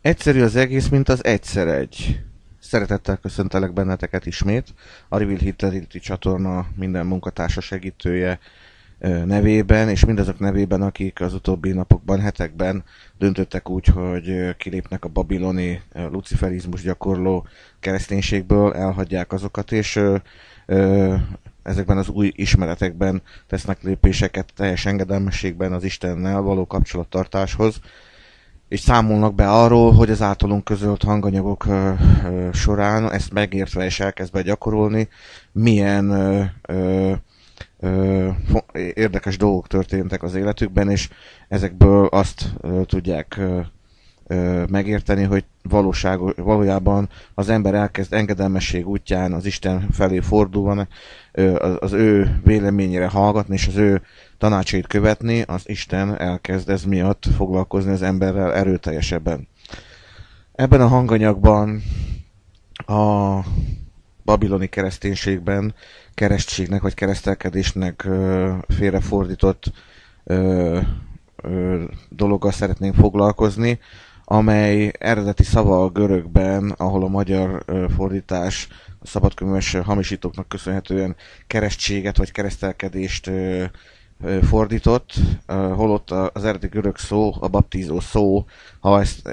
Egyszerű az egész, mint az egyszer egy. Szeretettel köszöntelek benneteket ismét. A Reveal Hitlerity csatorna minden munkatársa segítője nevében, és mindazok nevében, akik az utóbbi napokban, hetekben döntöttek úgy, hogy kilépnek a babiloni luciferizmus gyakorló kereszténységből, elhagyják azokat, és ezekben az új ismeretekben tesznek lépéseket teljes engedelmességben az Istennel való kapcsolattartáshoz, és számolnak be arról, hogy az általunk közölt hanganyagok során ezt megértve és elkezdve gyakorolni, milyen ö, érdekes dolgok történtek az életükben, és ezekből azt tudják megérteni, hogy valóság, valójában az ember elkezd engedelmesség útján az Isten felé fordulva, az ő véleményére hallgatni, és az ő tanácsait követni, az Isten elkezd ez miatt foglalkozni az emberrel erőteljesebben. Ebben a hanganyagban a babiloni kereszténységben keresztségnek vagy keresztelkedésnek félrefordított dologgal szeretnénk foglalkozni, amely eredeti szava a görögben, ahol a magyar fordítás a szabadkönyves hamisítóknak köszönhetően keresztséget vagy keresztelkedést fordított, holott az eredeti görög szó, a baptizó szó, ha ezt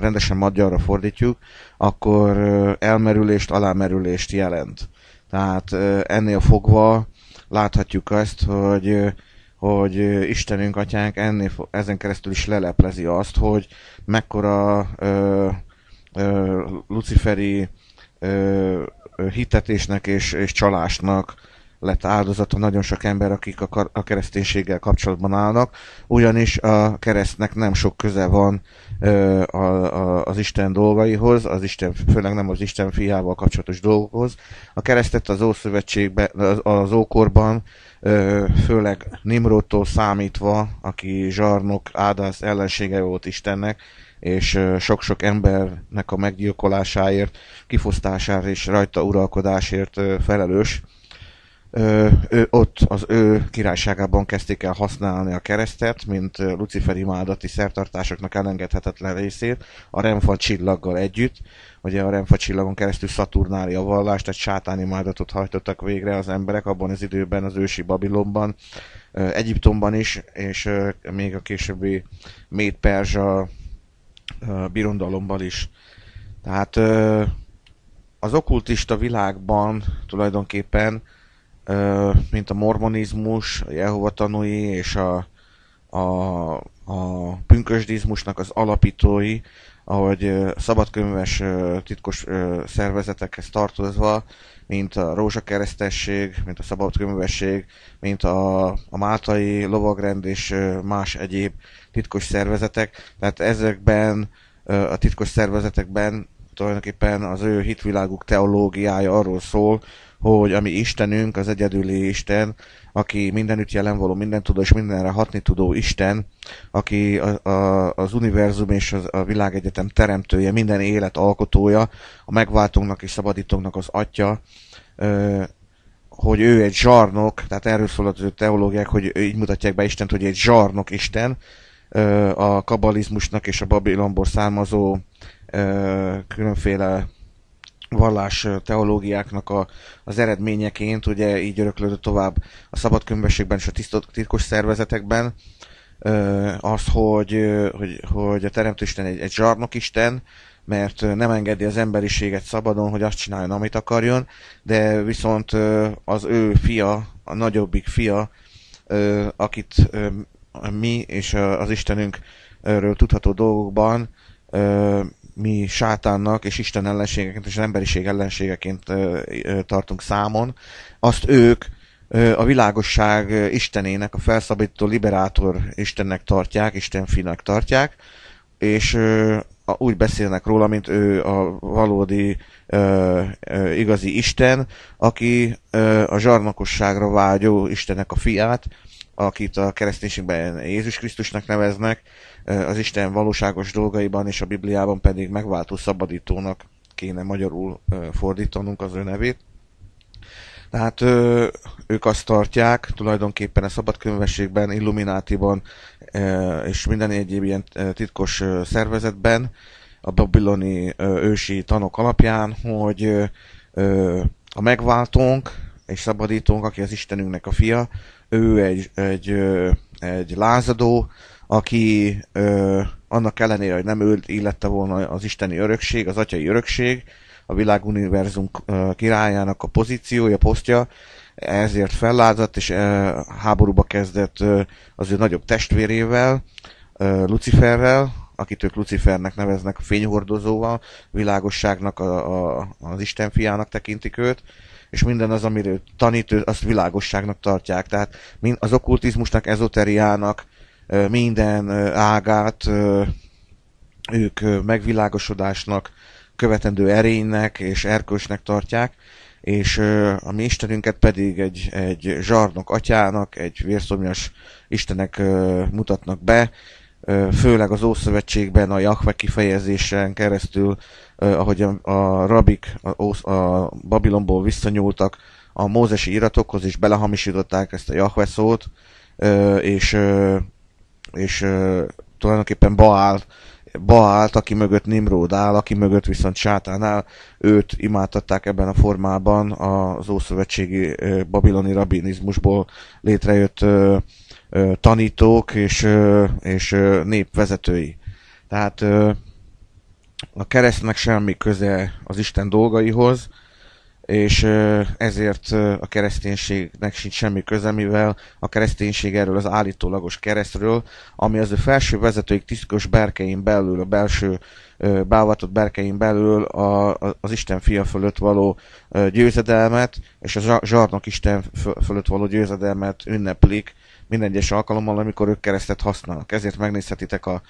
rendesen magyarra fordítjuk, akkor elmerülést, alámerülést jelent. Tehát ennél fogva láthatjuk azt, hogy hogy Istenünk, Atyánk ennél, ezen keresztül is leleplezi azt, hogy mekkora ö, ö, luciferi ö, hitetésnek és, és csalásnak lett áldozata nagyon sok ember, akik a, a kereszténységgel kapcsolatban állnak, ugyanis a keresztnek nem sok köze van a, a, az Isten dolgaihoz, az Isten, főleg nem az Isten fiával kapcsolatos dolgokhoz. A keresztet az Ószövetségben, az, az Ókorban, főleg Nimrodtól számítva, aki zsarnok, áldász ellensége volt Istennek, és sok-sok embernek a meggyilkolásáért, kifosztásáért és rajta uralkodásért felelős. Ö, ő, ott az ő királyságában kezdték el használni a keresztet, mint Lucifer imádati szertartásoknak elengedhetetlen részét, a Renfa csillaggal együtt. Ugye a Renfa csillagon keresztül Szaturnáli a vallást, egy sátán imádatot hajtottak végre az emberek abban az időben, az ősi Babilonban, Egyiptomban is, és még a későbbi Méd-Perzsa ö, birondalomban is. Tehát az okkultista világban tulajdonképpen, mint a mormonizmus, a Jehova tanúi és a, a, a pünkösdizmusnak az alapítói, ahogy szabadkönyves titkos szervezetekhez tartozva, mint a rózsakeresztesség, mint a szabadkönyvesség, mint a, a máltai lovagrend és más egyéb titkos szervezetek. Tehát ezekben a titkos szervezetekben tulajdonképpen az ő hitviláguk teológiája arról szól, hogy ami Istenünk, az egyedüli Isten, aki mindenütt jelen való, minden tudó és mindenre hatni tudó Isten, aki a, a, az univerzum és az, a világegyetem teremtője, minden élet alkotója, a megváltónknak és szabadítónknak az atya, ö, hogy ő egy zsarnok, tehát erről szól az teológiák, hogy így mutatják be Istent, hogy egy zsarnok Isten, ö, a kabalizmusnak és a Babilonból származó ö, különféle vallás teológiáknak a, az eredményeként, ugye így öröklődött tovább a szabadkönyvességben és a tisztot- titkos szervezetekben, az, hogy, hogy, hogy a Teremtőisten egy, egy zsarnokisten, mert nem engedi az emberiséget szabadon, hogy azt csináljon, amit akarjon, de viszont az ő fia, a nagyobbik fia, akit mi és az Istenünkről tudható dolgokban mi sátánnak és Isten ellenségeként és az emberiség ellenségeként tartunk számon, azt ők a világosság istenének, a felszabadító liberátor istennek tartják, Isten finak tartják, és úgy beszélnek róla, mint ő a valódi igazi Isten, aki a zsarnokosságra vágyó Istennek a fiát, akit a kereszténységben Jézus Krisztusnak neveznek, az Isten valóságos dolgaiban és a Bibliában pedig megváltó szabadítónak kéne magyarul fordítanunk az ő nevét. Tehát ők azt tartják, tulajdonképpen a szabadkönyvességben, Illuminátiban és minden egyéb ilyen titkos szervezetben, a babiloni ősi tanok alapján, hogy a megváltónk és szabadítónk, aki az Istenünknek a fia, ő egy, egy, egy lázadó, aki ö, annak ellenére, hogy nem őt illette volna az isteni örökség, az atyai örökség, a világuniverzum királyának a pozíciója, posztja, ezért fellázadt, és háborúba kezdett az ő nagyobb testvérével, Luciferrel, akit ők Lucifernek neveznek, fényhordozóval, világosságnak, a, a, az Isten fiának tekintik őt, és minden az, amiről tanít, azt világosságnak tartják. Tehát az okkultizmusnak, ezoteriának minden ágát ők megvilágosodásnak, követendő erénynek és erkölcsnek tartják, és a mi Istenünket pedig egy, egy zsarnok atyának, egy vérszomjas Istenek mutatnak be, főleg az Ószövetségben a Jahve kifejezésen keresztül, ahogy a, rabik a, Babilonból visszanyúltak a mózesi iratokhoz, és belehamisították ezt a Jahve szót, és, és tulajdonképpen Baál Baált, aki mögött Nimród áll, aki mögött viszont Sátán áll, őt imádtatták ebben a formában az ószövetségi babiloni rabinizmusból létrejött tanítók és, és népvezetői. Tehát a keresztnek semmi köze az Isten dolgaihoz, és ezért a kereszténységnek sincs semmi köze, mivel a kereszténység erről az állítólagos keresztről, ami az ő felső vezetőik tisztkos berkein belül, a belső beavatott berkein belül a, az Isten fia fölött való győzedelmet, és a zsarnok Isten fölött való győzedelmet ünneplik minden egyes alkalommal, amikor ők keresztet használnak. Ezért megnézhetitek a,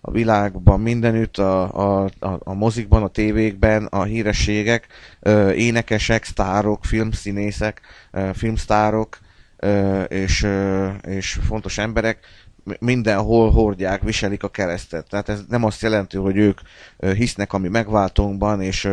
a világban mindenütt, a, a, a, a mozikban, a tévékben, a hírességek, ö, énekesek, sztárok, filmszínészek, ö, filmsztárok ö, és, ö, és fontos emberek mindenhol hordják, viselik a keresztet. Tehát ez nem azt jelenti, hogy ők hisznek a mi megváltónkban, és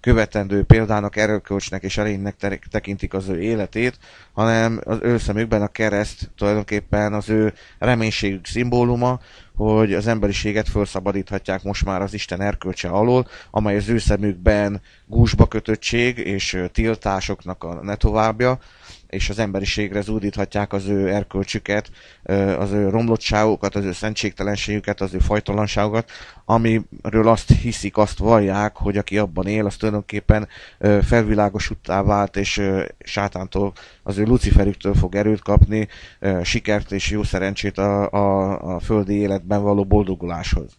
követendő példának, erőkölcsnek és erénynek tekintik az ő életét, hanem az ő szemükben a kereszt tulajdonképpen az ő reménységük szimbóluma, hogy az emberiséget felszabadíthatják most már az Isten erkölcse alól, amely az ő szemükben gúzsba kötöttség és tiltásoknak a ne továbbja, és az emberiségre zúdíthatják az ő erkölcsüket, az ő romlottságokat, az ő szentségtelenségüket, az ő fajtalanságokat, amiről azt hiszik, azt vallják, hogy aki abban él, az tulajdonképpen felvilágosuttá vált, és sátántól, az ő luciferüktől fog erőt kapni, sikert és jó szerencsét a, a, a földi életben való boldoguláshoz.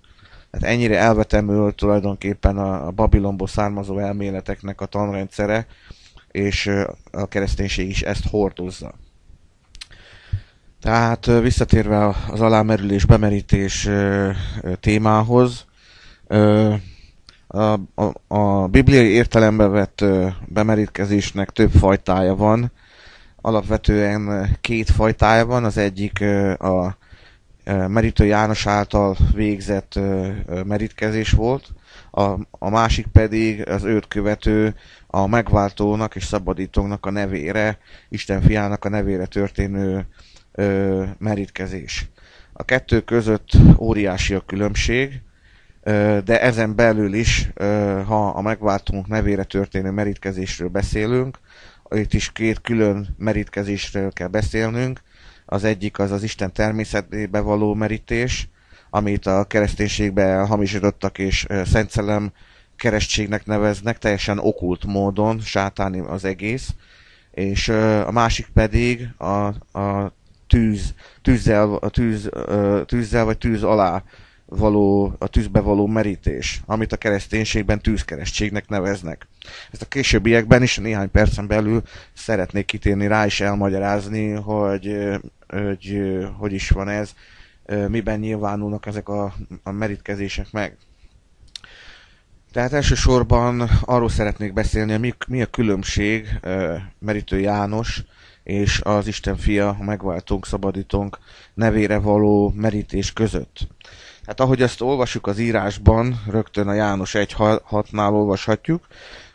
Tehát ennyire elvetemül tulajdonképpen a, a Babilonból származó elméleteknek a tanrendszere, és a kereszténység is ezt hordozza. Tehát visszatérve az alámerülés, bemerítés témához, a, a, a bibliai értelembe vett bemerítkezésnek több fajtája van. Alapvetően két fajtája van, az egyik a Merítő János által végzett merítkezés volt, a, a másik pedig az őt követő a megváltónak és szabadítónak a nevére, Isten fiának a nevére történő ö, merítkezés. A kettő között óriási a különbség, ö, de ezen belül is, ö, ha a megváltónk nevére történő merítkezésről beszélünk, itt is két külön merítkezésről kell beszélnünk. Az egyik az az Isten természetébe való merítés, amit a kereszténységbe hamisítottak és Szent Szellem keresztségnek neveznek, teljesen okult módon, sátáni az egész, és a másik pedig a, a tűz, tűzzel, a tűz, tűzzel vagy tűz alá való, a tűzbe való merítés, amit a kereszténységben tűzkeresztségnek neveznek. Ezt a későbbiekben is néhány percen belül szeretnék kitérni rá és elmagyarázni, hogy hogy, hogy is van ez, miben nyilvánulnak ezek a, a merítkezések meg. Tehát elsősorban arról szeretnék beszélni, mi, mi a különbség Merítő János és az Isten fia, a megváltónk, szabadítónk nevére való merítés között. Hát ahogy ezt olvasjuk az írásban, rögtön a János 1.6-nál olvashatjuk,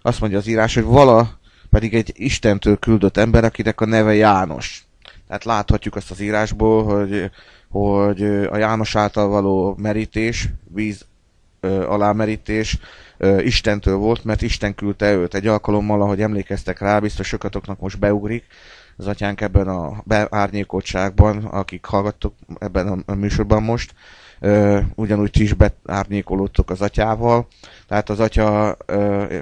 azt mondja az írás, hogy vala pedig egy Istentől küldött ember, akinek a neve János. Tehát láthatjuk azt az írásból, hogy, hogy a János által való merítés, víz alámerítés Istentől volt, mert Isten küldte őt. Egy alkalommal, ahogy emlékeztek rá, biztos sokatoknak most beugrik, az atyánk ebben a beárnyékoltságban, akik hallgattok ebben a műsorban most, ugyanúgy ti is beárnyékolódtok az atyával, tehát az atya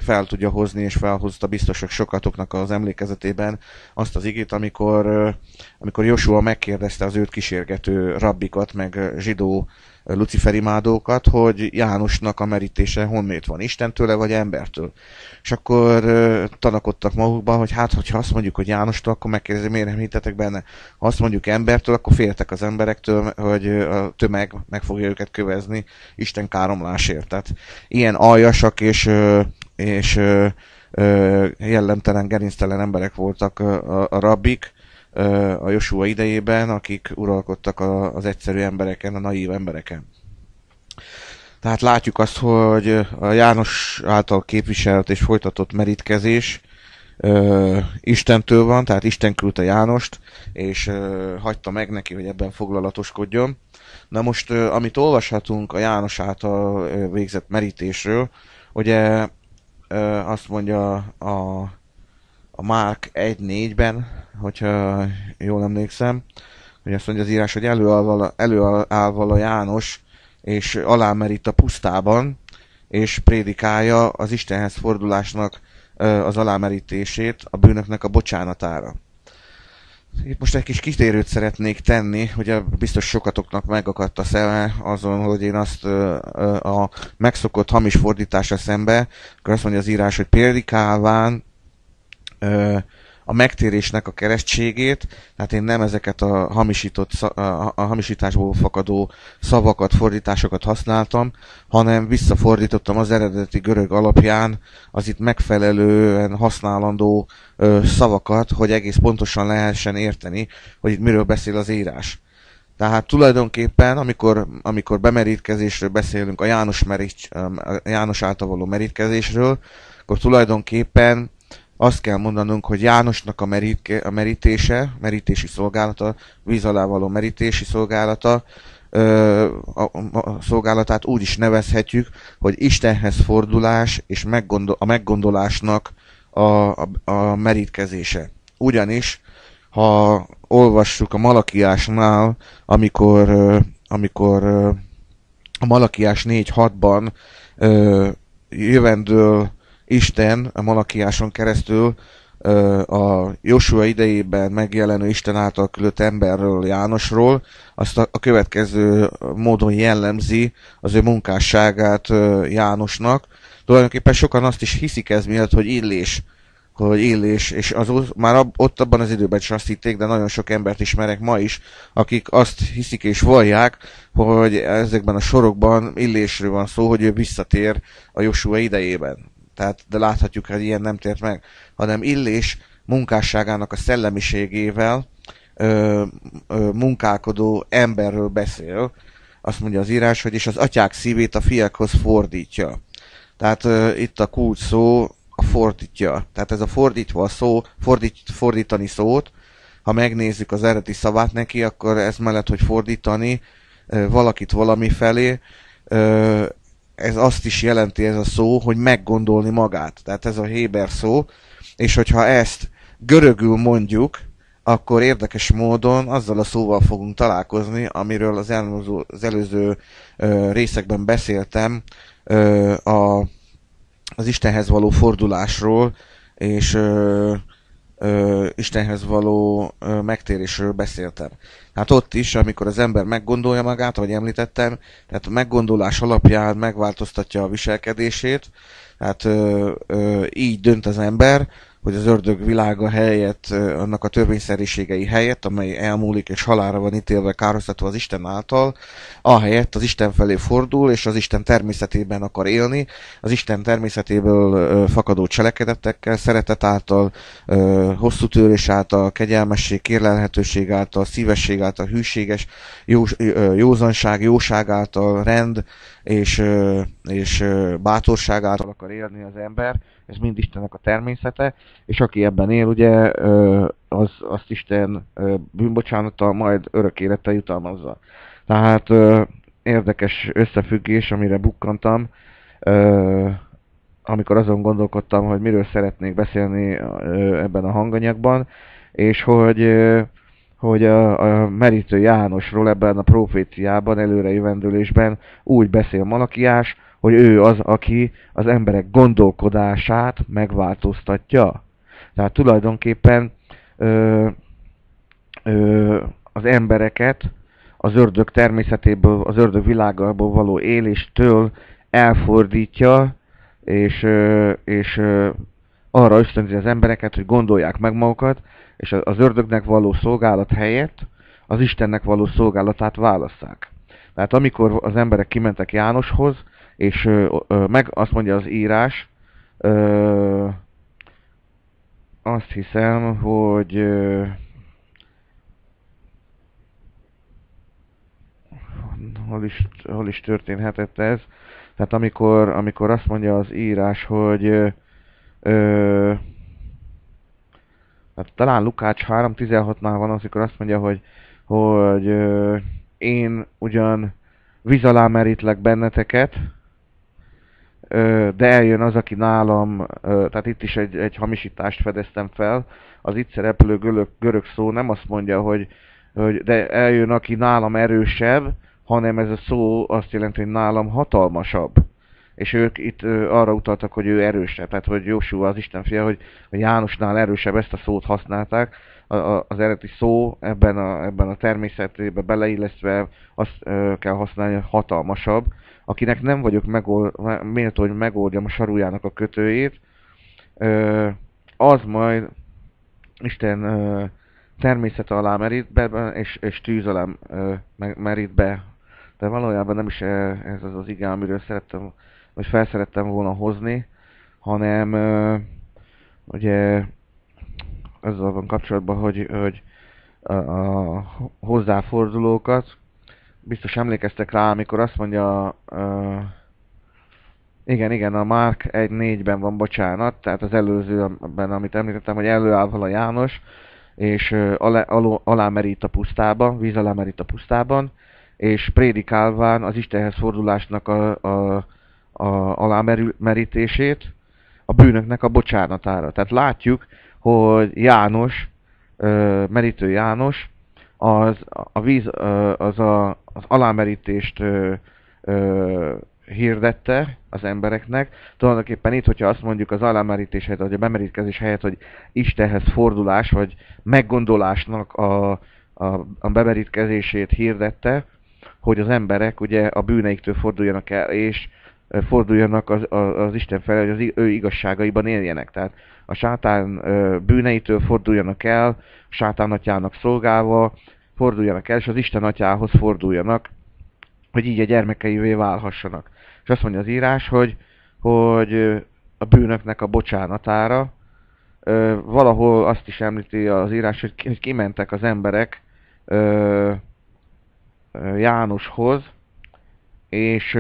fel tudja hozni, és felhozta biztosak sokatoknak az emlékezetében azt az igét, amikor, amikor Joshua megkérdezte az őt kísérgető rabbikat, meg zsidó Lucifer imádókat, hogy Jánosnak a merítése honnét van, Istentől vagy embertől. És akkor uh, tanakodtak magukban, hogy hát, hogyha azt mondjuk, hogy Jánostól, akkor megkérdezi, miért nem hittetek benne. Ha azt mondjuk embertől, akkor féltek az emberektől, hogy a tömeg meg fogja őket kövezni Isten káromlásért. Tehát ilyen aljasak és, és jellemtelen, gerinctelen emberek voltak a, a rabbik, a Joshua idejében, akik uralkodtak az egyszerű embereken, a naív embereken. Tehát látjuk azt, hogy a János által képviselt és folytatott merítkezés ö, Istentől van, tehát Isten küldte Jánost, és ö, hagyta meg neki, hogy ebben foglalatoskodjon. Na most, ö, amit olvashatunk a János által ö, végzett merítésről, ugye ö, azt mondja a, a Márk 1.4-ben, hogyha jól emlékszem, hogy azt mondja az írás, hogy előáll előáll a János, és alámerít a pusztában, és prédikálja az Istenhez fordulásnak az alámerítését, a bűnöknek a bocsánatára. Itt most egy kis kitérőt szeretnék tenni, hogy biztos sokatoknak megakadt a szeme azon, hogy én azt a megszokott hamis fordítása szembe, akkor azt mondja az írás, hogy prédikálván a megtérésnek a keresztségét, tehát én nem ezeket a, hamisított, a, hamisításból fakadó szavakat, fordításokat használtam, hanem visszafordítottam az eredeti görög alapján az itt megfelelően használandó szavakat, hogy egész pontosan lehessen érteni, hogy itt miről beszél az írás. Tehát tulajdonképpen, amikor, amikor bemerítkezésről beszélünk, a János, merít, a János által való merítkezésről, akkor tulajdonképpen azt kell mondanunk, hogy Jánosnak a, merít, a merítése, merítési szolgálata, víz alá való merítési szolgálata, a, a szolgálatát úgy is nevezhetjük, hogy Istenhez fordulás és meggondol, a meggondolásnak a, a, a merítkezése. Ugyanis, ha olvassuk a Malakiásnál, amikor, amikor a Malakiás 4.6-ban jövendől Isten a Malakiáson keresztül a Joshua idejében megjelenő Isten által küldött emberről, Jánosról, azt a, következő módon jellemzi az ő munkásságát Jánosnak. Tulajdonképpen sokan azt is hiszik ez miatt, hogy illés, hogy illés, és az, már ott abban az időben is azt hitték, de nagyon sok embert ismerek ma is, akik azt hiszik és vallják, hogy ezekben a sorokban illésről van szó, hogy ő visszatér a Joshua idejében tehát, de láthatjuk, hogy ilyen nem tért meg, hanem Illés munkásságának a szellemiségével ö, ö, munkálkodó emberről beszél. Azt mondja az írás, hogy és az atyák szívét a fiakhoz fordítja. Tehát ö, itt a kulcs szó a fordítja. Tehát ez a fordítva a szó, fordít, fordítani szót, ha megnézzük az eredeti szavát neki, akkor ez mellett, hogy fordítani ö, valakit valami felé, ö, ez azt is jelenti ez a szó, hogy meggondolni magát. Tehát ez a Héber szó, és hogyha ezt görögül mondjuk, akkor érdekes módon azzal a szóval fogunk találkozni, amiről az előző, az előző ö, részekben beszéltem, ö, a, az Istenhez való fordulásról, és ö, ö, Istenhez való ö, megtérésről beszéltem. Hát ott is, amikor az ember meggondolja magát, ahogy említettem, tehát meggondolás alapján megváltoztatja a viselkedését, tehát ö, ö, így dönt az ember, hogy az ördög világa helyett, annak a törvényszerűségei helyett, amely elmúlik és halára van ítélve, károztatva az Isten által, ahelyett az Isten felé fordul, és az Isten természetében akar élni, az Isten természetéből fakadó cselekedetekkel, szeretet által, hosszú törés által, kegyelmesség, kérlelhetőség által, szívesség által, hűséges, jó, józanság, jóság által, rend és, és bátorság által akar élni az ember, ez mind Istennek a természete, és aki ebben él, ugye, az, azt Isten bűnbocsánata majd örök élettel jutalmazza. Tehát érdekes összefüggés, amire bukkantam, amikor azon gondolkodtam, hogy miről szeretnék beszélni ebben a hanganyagban, és hogy hogy a, a merítő Jánosról ebben a proféciában, előrejövendőlésben úgy beszél Malakiás, hogy ő az, aki az emberek gondolkodását megváltoztatja. Tehát tulajdonképpen ö, ö, az embereket az ördög természetéből, az ördög világából való éléstől elfordítja, és, és arra ösztönzi az embereket, hogy gondolják meg magukat, és az ördögnek való szolgálat helyett az Istennek való szolgálatát válasszák. Tehát amikor az emberek kimentek Jánoshoz, és ö, ö, meg azt mondja az írás, ö, azt hiszem, hogy ö, hol is, hol is történhetett ez. Tehát amikor, amikor azt mondja az írás, hogy ö, hát talán Lukács 3.16-nál van, amikor azt mondja, hogy, hogy ö, én ugyan víz alá merítlek benneteket, de eljön az, aki nálam, tehát itt is egy, egy hamisítást fedeztem fel, az itt szereplő görög, görög szó nem azt mondja, hogy, hogy de eljön, aki nálam erősebb, hanem ez a szó azt jelenti, hogy nálam hatalmasabb. És ők itt arra utaltak, hogy ő erősebb, tehát hogy Jósua az Isten fia, hogy, hogy Jánosnál erősebb, ezt a szót használták. A, a, az eredeti szó ebben a, ebben a természetében beleillesztve azt ö, kell használni, hogy hatalmasabb akinek nem vagyok megold, méltó, hogy megoldjam a sarujának a kötőjét, az majd Isten természet alá merít be, és, és tűz alá merít be. De valójában nem is ez az az igen, amiről szerettem, vagy felszerettem volna hozni, hanem ugye ezzel van kapcsolatban, hogy, hogy a, a hozzáfordulókat biztos emlékeztek rá, amikor azt mondja, uh, igen, igen, a Mark 1.4-ben van bocsánat, tehát az előzőben, amit említettem, hogy előáll a János, és uh, alá, alá, alámerít a pusztában, víz alámerít a pusztában, és prédikálván az Istenhez fordulásnak a, a, a alámerítését, a bűnöknek a bocsánatára. Tehát látjuk, hogy János, uh, merítő János, az a víz, az a, az alámerítést ö, ö, hirdette az embereknek. Tulajdonképpen itt, hogyha azt mondjuk az alámerítés helyett, vagy a bemerítkezés helyett, hogy Istenhez fordulás, vagy meggondolásnak a, a, a bemerítkezését hirdette, hogy az emberek ugye a bűneiktől forduljanak el, és forduljanak az, az Isten felé, hogy az ő igazságaiban éljenek. Tehát a sátán bűneitől forduljanak el, sátán atyának szolgálva, forduljanak el, és az Isten atyához forduljanak, hogy így a gyermekeivé válhassanak. És azt mondja az írás, hogy, hogy a bűnöknek a bocsánatára, valahol azt is említi az írás, hogy kimentek az emberek Jánoshoz, és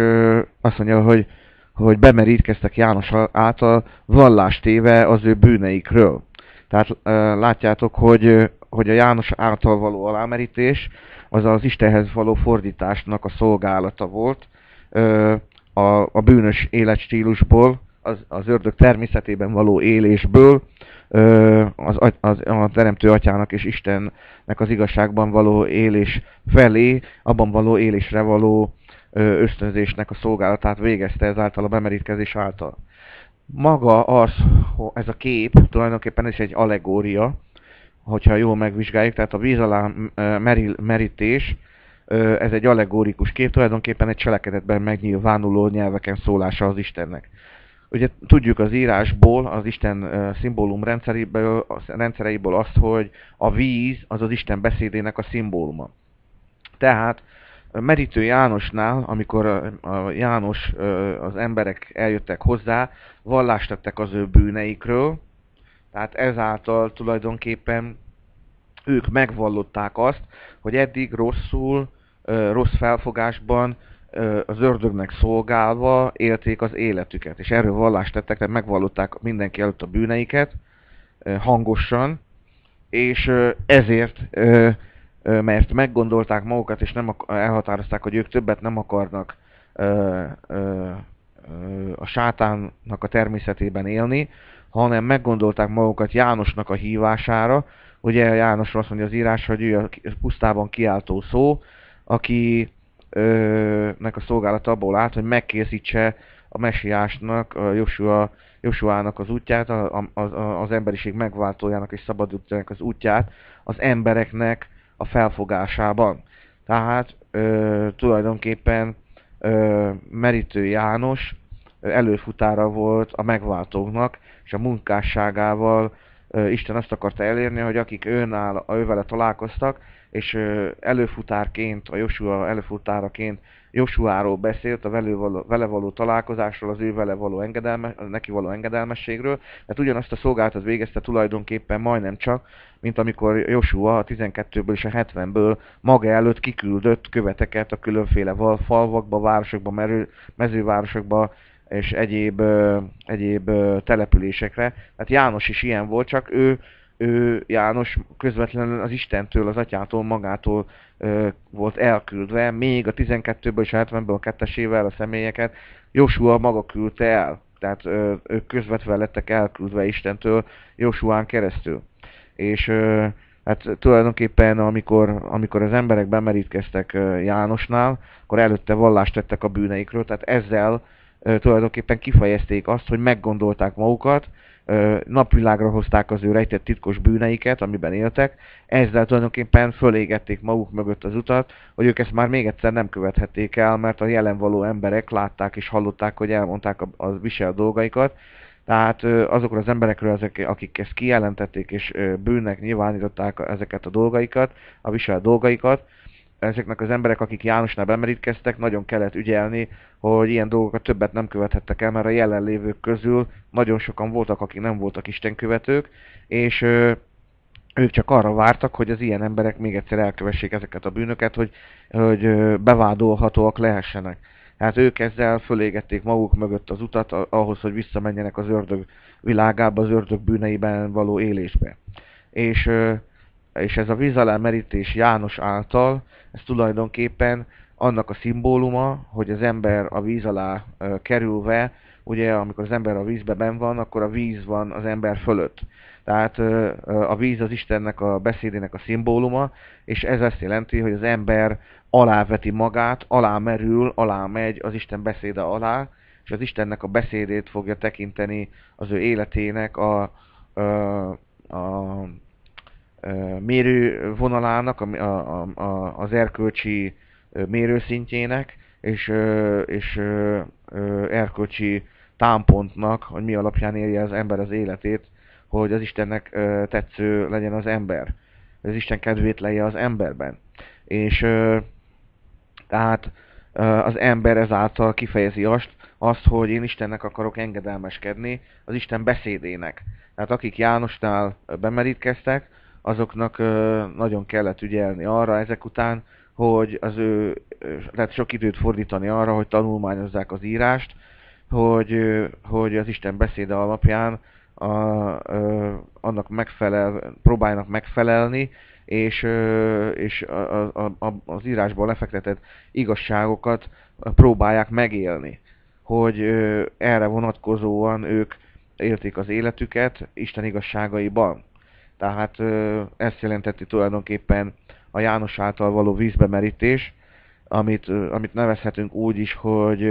azt mondja, hogy, hogy bemerítkeztek János által vallást téve az ő bűneikről. Tehát látjátok, hogy, hogy a János által való alámerítés az az Istenhez való fordításnak a szolgálata volt a, a bűnös életstílusból, az, az ördög természetében való élésből, az, az, a Teremtő Atyának és Istennek az igazságban való élés felé, abban való élésre való ösztönzésnek a szolgálatát végezte ezáltal a bemerítkezés által. Maga az, ez a kép tulajdonképpen is egy allegória, hogyha jól megvizsgáljuk, tehát a víz alá meril, merítés, ez egy allegórikus kép, tulajdonképpen egy cselekedetben megnyilvánuló nyelveken szólása az Istennek. ugye tudjuk az írásból, az Isten szimbólum rendszeréből, rendszereiből azt, hogy a víz az az Isten beszédének a szimbóluma. Tehát Merítő Jánosnál, amikor a János, az emberek eljöttek hozzá, vallást tettek az ő bűneikről, tehát ezáltal tulajdonképpen ők megvallották azt, hogy eddig rosszul, rossz felfogásban az ördögnek szolgálva élték az életüket. És erről vallást tettek, tehát megvallották mindenki előtt a bűneiket hangosan, és ezért, mert meggondolták magukat, és nem elhatározták, hogy ők többet nem akarnak a sátánnak a természetében élni, hanem meggondolták magukat Jánosnak a hívására. Ugye János azt mondja az írás, hogy ő a pusztában kiáltó szó, aki nek a szolgálata abból állt, hogy megkészítse a mesiásnak, a Joshua, Joshuának az útját, a, a, a, az emberiség megváltójának és szabadultának az útját az embereknek a felfogásában. Tehát ö, tulajdonképpen ö, Merítő János előfutára volt a megváltóknak, és a munkásságával Isten azt akarta elérni, hogy akik őnál, ővele találkoztak, és előfutárként, a Joshua előfutáraként Joshuáról beszélt, a vele való, vele való találkozásról, az ő vele való engedelme, neki való engedelmességről, mert ugyanazt a szolgálatot végezte tulajdonképpen majdnem csak, mint amikor Joshua a 12-ből és a 70-ből maga előtt kiküldött követeket a különféle falvakba, városokba, merő, mezővárosokba, és egyéb, egyéb településekre. Tehát János is ilyen volt, csak ő ő, János közvetlenül az Istentől, az atyától, magától ö, volt elküldve, még a 12-ből és a 70-ből a kettesével a személyeket Joshua maga küldte el. Tehát ö, ők közvetve lettek elküldve Istentől Josuán keresztül. És ö, hát tulajdonképpen amikor, amikor az emberek bemerítkeztek Jánosnál, akkor előtte vallást tettek a bűneikről, tehát ezzel tulajdonképpen kifejezték azt, hogy meggondolták magukat, napvilágra hozták az ő rejtett titkos bűneiket, amiben éltek, ezzel tulajdonképpen fölégették maguk mögött az utat, hogy ők ezt már még egyszer nem követhették el, mert a jelen való emberek látták és hallották, hogy elmondták a, a visel dolgaikat, tehát azokról az emberekről, ezek, akik ezt kijelentették és bűnnek nyilvánították ezeket a dolgaikat, a visel dolgaikat, ezeknek az emberek, akik Jánosnál bemerítkeztek, nagyon kellett ügyelni, hogy ilyen dolgokat többet nem követhettek el, mert a jelenlévők közül nagyon sokan voltak, akik nem voltak istenkövetők, és ö, ők csak arra vártak, hogy az ilyen emberek még egyszer elkövessék ezeket a bűnöket, hogy, hogy bevádolhatóak lehessenek. Hát ők ezzel fölégették maguk mögött az utat ahhoz, hogy visszamenjenek az ördög világába, az ördög bűneiben való élésbe. És és ez a víz alá merítés János által, ez tulajdonképpen annak a szimbóluma, hogy az ember a víz alá kerülve, ugye amikor az ember a vízbe ben van, akkor a víz van az ember fölött. Tehát a víz az Istennek a beszédének a szimbóluma, és ez azt jelenti, hogy az ember aláveti magát, alá merül, alá megy az Isten beszéde alá, és az Istennek a beszédét fogja tekinteni az ő életének a, a, a mérővonalának, a, a, a, az erkölcsi mérőszintjének, és, és erkölcsi támpontnak, hogy mi alapján élje az ember az életét, hogy az Istennek tetsző legyen az ember. Az Isten kedvét leje az emberben. És tehát az ember ezáltal kifejezi azt, azt, hogy én Istennek akarok engedelmeskedni, az Isten beszédének. Tehát akik Jánosnál bemerítkeztek, azoknak nagyon kellett ügyelni arra ezek után, hogy az ő, tehát sok időt fordítani arra, hogy tanulmányozzák az írást, hogy, hogy az Isten beszéde alapján a, a, annak megfelel, próbáljanak megfelelni, és, és a, a, a, az írásból lefektetett igazságokat próbálják megélni. Hogy erre vonatkozóan ők élték az életüket Isten igazságaiban. Tehát ezt jelenteti tulajdonképpen a János által való vízbemerítés, amit, amit nevezhetünk úgy is, hogy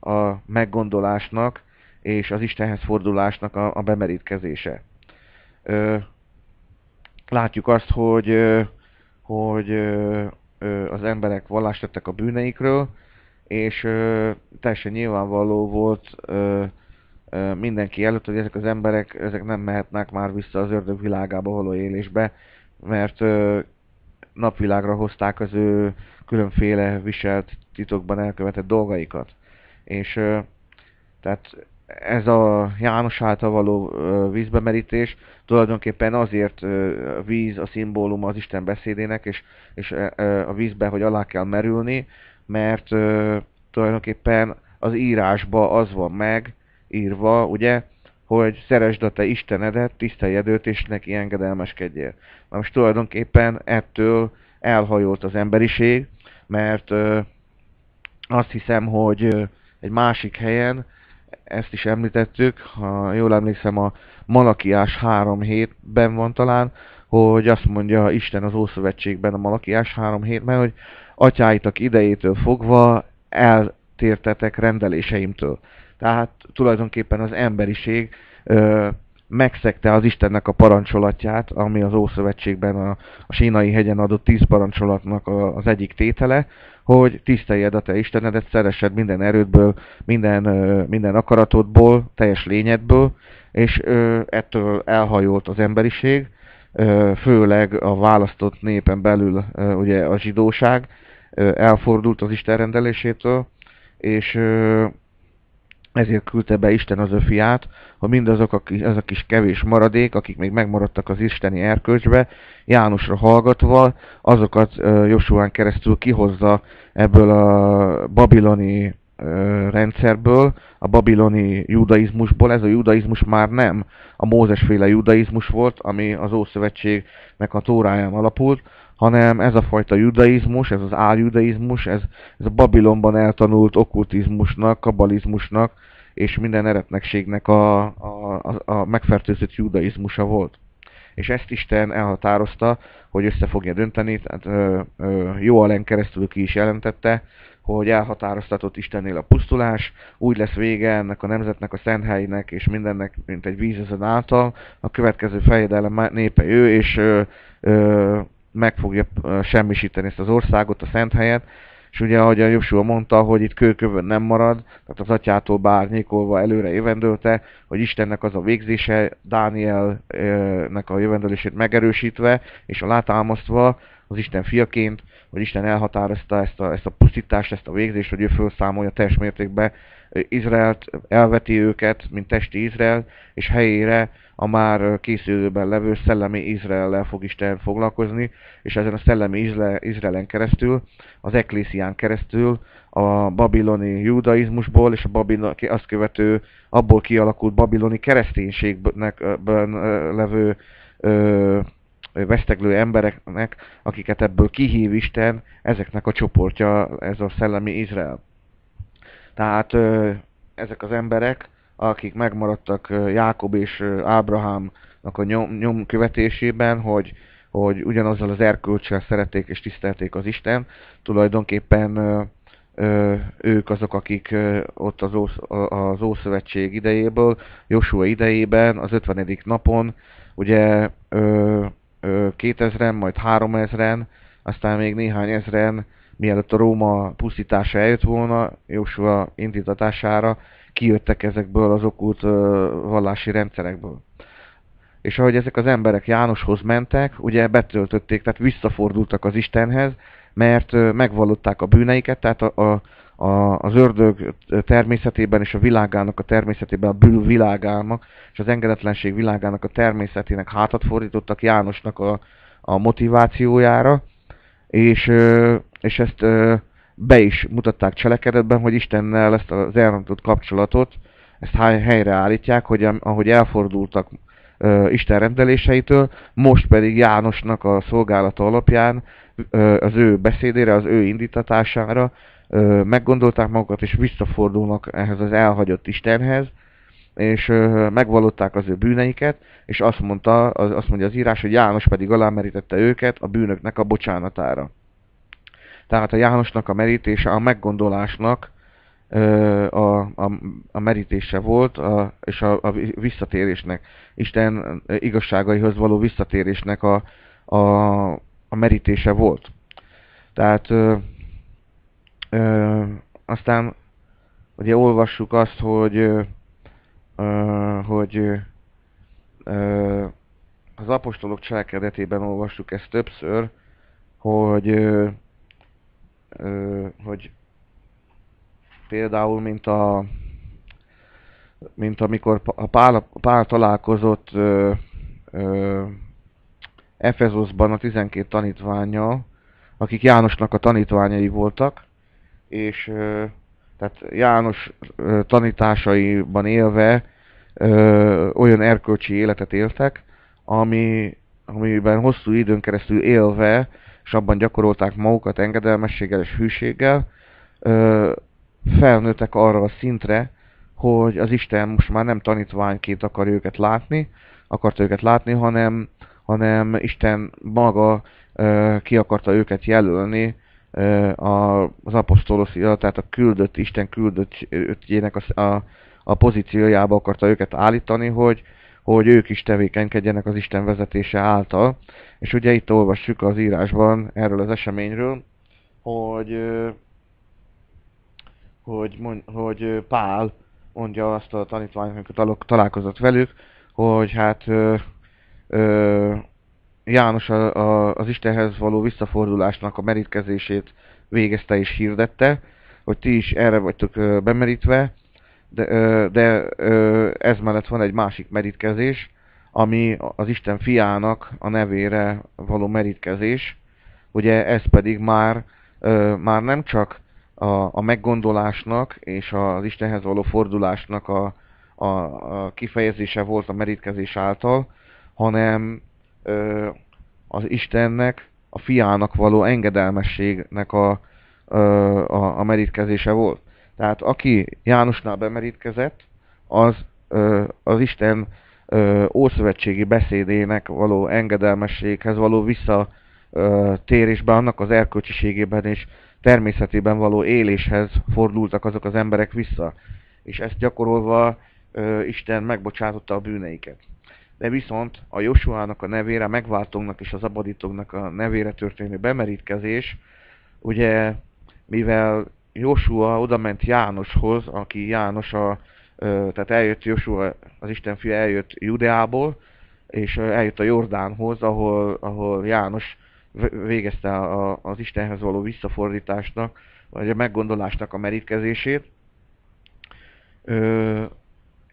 a meggondolásnak és az Istenhez fordulásnak a, a bemerítkezése. Látjuk azt, hogy, hogy az emberek vallást tettek a bűneikről, és teljesen nyilvánvaló volt mindenki előtt, hogy ezek az emberek, ezek nem mehetnek már vissza az ördög világába való élésbe, mert napvilágra hozták az ő különféle viselt titokban elkövetett dolgaikat. És tehát ez a János által való vízbemerítés tulajdonképpen azért a víz a szimbóluma az Isten beszédének, és, és a vízbe, hogy alá kell merülni, mert tulajdonképpen az írásba az van meg írva, ugye, hogy szeresd a te Istenedet, tiszteljed őt, és neki engedelmeskedjél. Na most tulajdonképpen ettől elhajolt az emberiség, mert ö, azt hiszem, hogy ö, egy másik helyen, ezt is említettük, ha jól emlékszem a Malakiás 3.7-ben van talán, hogy azt mondja Isten az Ószövetségben a Malakiás 3.7-ben, hogy atyáitak idejétől fogva eltértetek rendeléseimtől. Tehát tulajdonképpen az emberiség ö, megszegte az Istennek a parancsolatját, ami az Ószövetségben a, a Sínai hegyen adott tíz parancsolatnak a, az egyik tétele, hogy tiszteljed a te Istenedet, szeressed minden erődből, minden, ö, minden akaratodból, teljes lényedből, és ö, ettől elhajolt az emberiség, ö, főleg a választott népen belül ö, ugye a zsidóság ö, elfordult az Isten rendelésétől, és ö, ezért küldte be Isten az ő fiát, hogy mindazok, akik, az a kis kevés maradék, akik még megmaradtak az isteni erkölcsbe, Jánosra hallgatva, azokat Josuán keresztül kihozza ebből a babiloni rendszerből, a babiloni judaizmusból. Ez a judaizmus már nem a Mózesféle judaizmus volt, ami az Ószövetségnek a tóráján alapult, hanem ez a fajta judaizmus, ez az áljudaizmus, ez, ez a Babilonban eltanult okkultizmusnak, kabalizmusnak és minden eretnekségnek a, a, a, a megfertőzött judaizmusa volt. És ezt Isten elhatározta, hogy össze fogja dönteni, tehát ö, ö, keresztül ki is jelentette, hogy elhatároztatott Istennél a pusztulás, úgy lesz vége ennek a nemzetnek, a szent helynek és mindennek, mint egy vízezed által, a következő fejedelem népe ő, és ö, ö, meg fogja semmisíteni ezt az országot, a szent helyet, és ugye, ahogy a Joshua mondta, hogy itt kőkövön nem marad, tehát az atyától bárnyékolva előre jövendőlte, hogy Istennek az a végzése, Dánielnek a jövendőlését megerősítve, és a látámasztva az Isten fiaként, hogy Isten elhatározta ezt a, ezt a pusztítást, ezt a végzést, hogy ő felszámolja teljes mértékben Izraelt, elveti őket, mint testi Izrael, és helyére a már készülőben levő szellemi Izraellel fog Isten foglalkozni, és ezen a szellemi Izraelen keresztül, az Eklésián keresztül a babiloni judaizmusból és a babiloni, azt követő, abból kialakult babiloni kereszténységben levő ö, veszteglő embereknek, akiket ebből kihív Isten, ezeknek a csoportja, ez a szellemi Izrael. Tehát ezek az emberek akik megmaradtak Jákob és Ábrahámnak a nyom, nyom követésében, hogy, hogy ugyanazzal az erkölcsel szerették és tisztelték az Isten, tulajdonképpen ö, ők azok, akik ö, ott az, Ósz, az Ószövetség idejéből, Joshua idejében, az 50. napon, ugye ö, ö, 2000-en, majd 3000-en, aztán még néhány ezren, mielőtt a Róma pusztítása eljött volna, Joshua indítatására, kijöttek ezekből az okult vallási rendszerekből. És ahogy ezek az emberek Jánoshoz mentek, ugye betöltötték, tehát visszafordultak az Istenhez, mert megvallották a bűneiket, tehát a, a, a, az ördög természetében és a világának a természetében, a bűn világának és az engedetlenség világának a természetének hátat fordítottak Jánosnak a, a motivációjára, és, és ezt be is mutatták cselekedetben, hogy Istennel ezt az elrontott kapcsolatot, ezt helyreállítják, hogy ahogy elfordultak Isten rendeléseitől, most pedig Jánosnak a szolgálata alapján az ő beszédére, az ő indítatására meggondolták magukat, és visszafordulnak ehhez az elhagyott Istenhez, és megvallották az ő bűneiket, és azt mondta, az, azt mondja az írás, hogy János pedig alámerítette őket a bűnöknek a bocsánatára. Tehát a Jánosnak a merítése a meggondolásnak a, a, a merítése volt, a, és a, a visszatérésnek, Isten igazságaihoz való visszatérésnek a, a, a merítése volt. Tehát ö, ö, aztán ugye olvassuk azt, hogy hogy az apostolok cselekedetében olvastuk ezt többször, hogy hogy például, mint a mint amikor a Pál, Pál találkozott ö, ö, Efezuszban a 12 tanítványjal, akik Jánosnak a tanítványai voltak, és ö, tehát János tanításaiban élve ö, olyan erkölcsi életet éltek, ami, amiben hosszú időn keresztül élve, és abban gyakorolták magukat engedelmességgel és hűséggel, ö, felnőttek arra a szintre, hogy az Isten most már nem tanítványként akar őket látni, akarta őket látni, hanem, hanem Isten maga ö, ki akarta őket jelölni az apostoloszia, tehát a küldött, Isten küldöttjének a, a, a pozíciójába akarta őket állítani, hogy, hogy ők is tevékenykedjenek az Isten vezetése által. És ugye itt olvassuk az írásban erről az eseményről, hogy, hogy, hogy Pál mondja azt a tanítványok, amikor találkozott velük, hogy hát ö, ö, János a, a, az Istenhez való visszafordulásnak a merítkezését végezte és hirdette, hogy ti is erre vagytok bemerítve, de, de ez mellett van egy másik merítkezés, ami az Isten fiának a nevére való merítkezés. Ugye ez pedig már, már nem csak a, a meggondolásnak és az Istenhez való fordulásnak a, a, a kifejezése volt a merítkezés által, hanem ö, az Istennek, a fiának való engedelmességnek a, ö, a, a merítkezése volt. Tehát aki Jánosnál bemerítkezett, az ö, az Isten ö, ószövetségi beszédének való engedelmességhez való visszatérésben, annak az erkölcsiségében és természetében való éléshez fordultak azok az emberek vissza. És ezt gyakorolva ö, Isten megbocsátotta a bűneiket. De viszont a Josuának a nevére, megváltónak és az abadítóknak a nevére történő bemerítkezés, ugye mivel Josua oda ment Jánoshoz, aki János a, tehát eljött Josua, az Isten fia eljött Judeából, és eljött a Jordánhoz, ahol, ahol János végezte a, az Istenhez való visszafordításnak, vagy a meggondolásnak a merítkezését.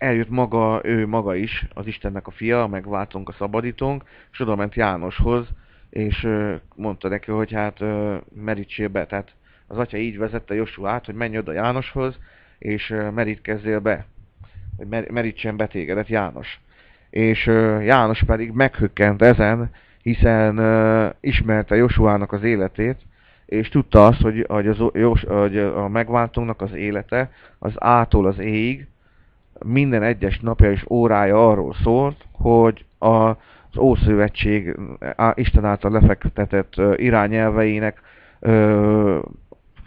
Eljött maga, ő maga is, az Istennek a fia, a megváltunk, a szabadítónk, és oda ment Jánoshoz, és mondta neki, hogy hát merítsél be. Tehát az atya így vezette Josuát, hogy menj oda Jánoshoz, és merítkezzél be. Hogy mer- merítsen be tégedet János. És János pedig meghökkent ezen, hiszen ismerte Josuának az életét, és tudta azt, hogy, hogy, az, hogy a megváltónak az élete az ától az ég, minden egyes napja és órája arról szólt, hogy a, az Ószövetség Isten által lefektetett irányelveinek ö,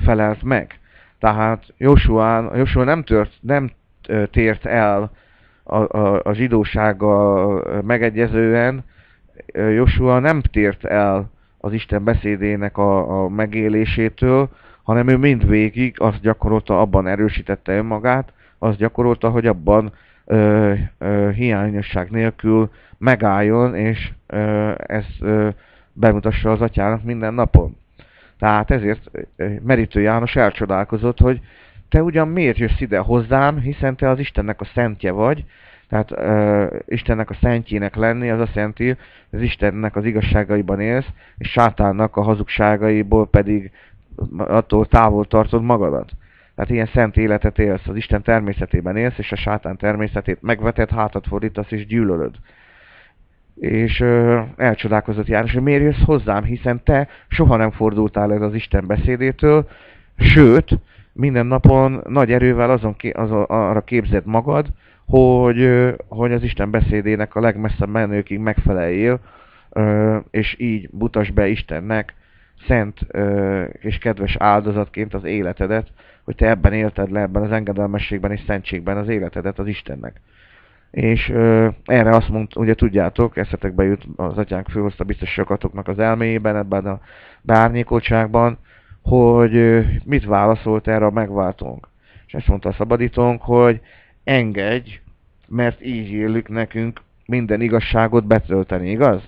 felelt meg. Tehát Joshua, Joshua nem, tört, nem tért el a, a, a zsidósággal megegyezően, Joshua nem tért el az Isten beszédének a, a megélésétől, hanem ő mindvégig azt gyakorolta, abban erősítette önmagát, azt gyakorolta, hogy abban ö, ö, hiányosság nélkül megálljon, és ö, ezt ö, bemutassa az atyának minden napon. Tehát ezért Merítő János elcsodálkozott, hogy te ugyan miért jössz ide hozzám, hiszen te az Istennek a szentje vagy, tehát uh, Istennek a szentjének lenni, az azt jelenti, hogy az Istennek az igazságaiban élsz, és sátánnak a hazugságaiból pedig attól távol tartod magadat. Tehát ilyen szent életet élsz, az Isten természetében élsz, és a sátán természetét megveted, hátat fordítasz és gyűlölöd. És ö, elcsodálkozott János, hogy miért jössz hozzám, hiszen te soha nem fordultál el az Isten beszédétől, sőt, minden napon nagy erővel azon, azon arra képzed magad, hogy, hogy az Isten beszédének a legmesszebb menőkig megfeleljél, és így butas be Istennek szent és kedves áldozatként az életedet, hogy te ebben élted le, ebben az engedelmességben és szentségben az életedet az Istennek. És ö, erre azt mondta, ugye tudjátok, eszetekbe jut az atyánk főhozta biztos sokatoknak az elméjében, ebben a beárnyékoltságban, hogy ö, mit válaszolt erre a megváltónk. És ezt mondta a szabadítónk, hogy engedj, mert így élik nekünk minden igazságot betölteni, igaz?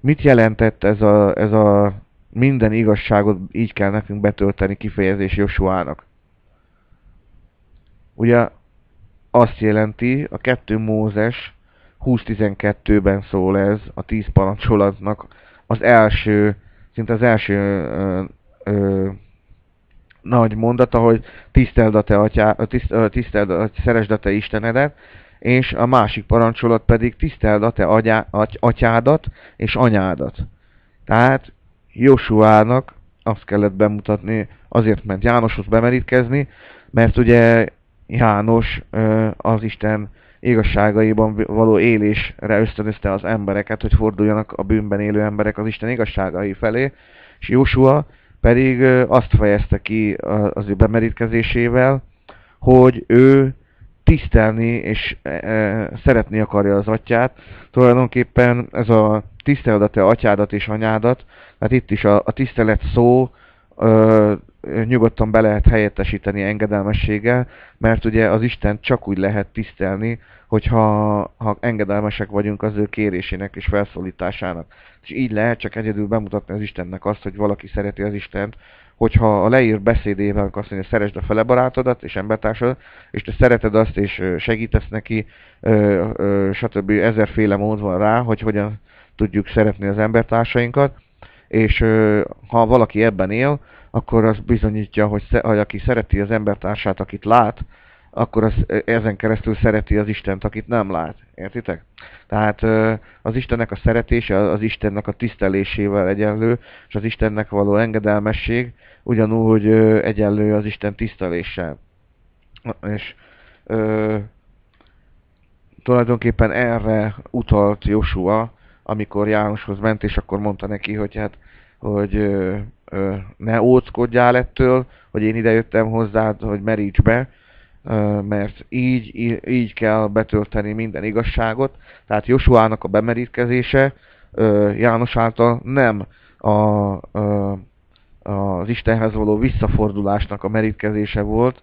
Mit jelentett ez a, ez a minden igazságot így kell nekünk betölteni kifejezés Josuának? Ugye azt jelenti, a 2 Mózes 20.12-ben szól ez, a 10 parancsolatnak az első, szinte az első ö, ö, nagy mondata, hogy tiszteld a te atyá, tiszteld, a, szeresd a te Istenedet, és a másik parancsolat pedig tiszteld a te agyá, atyádat és anyádat. Tehát Josuának azt kellett bemutatni, azért ment Jánoshoz bemerítkezni, mert ugye János az Isten igazságaiban való élésre ösztönözte az embereket, hogy forduljanak a bűnben élő emberek az Isten igazságai felé, és Joshua pedig azt fejezte ki az ő bemerítkezésével, hogy ő tisztelni és szeretni akarja az atyát. Tulajdonképpen ez a tiszteled a te atyádat és anyádat, tehát itt is a, a tisztelet szó ö, nyugodtan be lehet helyettesíteni engedelmességgel, mert ugye az Isten csak úgy lehet tisztelni, hogyha ha engedelmesek vagyunk az ő kérésének és felszólításának. És így lehet csak egyedül bemutatni az Istennek azt, hogy valaki szereti az Istent, hogyha a leír beszédével azt mondja, szeresd a fele barátodat és embertársadat, és te szereted azt és segítesz neki, ö, ö, stb. ezerféle mód van rá, hogy hogyan tudjuk szeretni az embertársainkat, és ha valaki ebben él, akkor az bizonyítja, hogy, hogy aki szereti az embertársát, akit lát, akkor az, ezen keresztül szereti az Istent, akit nem lát. Értitek? Tehát az Istennek a szeretése az Istennek a tisztelésével egyenlő, és az Istennek való engedelmesség ugyanúgy egyenlő az Isten tiszteléssel. És ö, tulajdonképpen erre utalt Joshua, amikor Jánoshoz ment, és akkor mondta neki, hogy hát, hogy ö, ö, ne óckodjál ettől, hogy én idejöttem hozzád, hogy meríts be, mert így, így kell betölteni minden igazságot. Tehát Josuának a bemerítkezése János által nem a, a, az Istenhez való visszafordulásnak a merítkezése volt,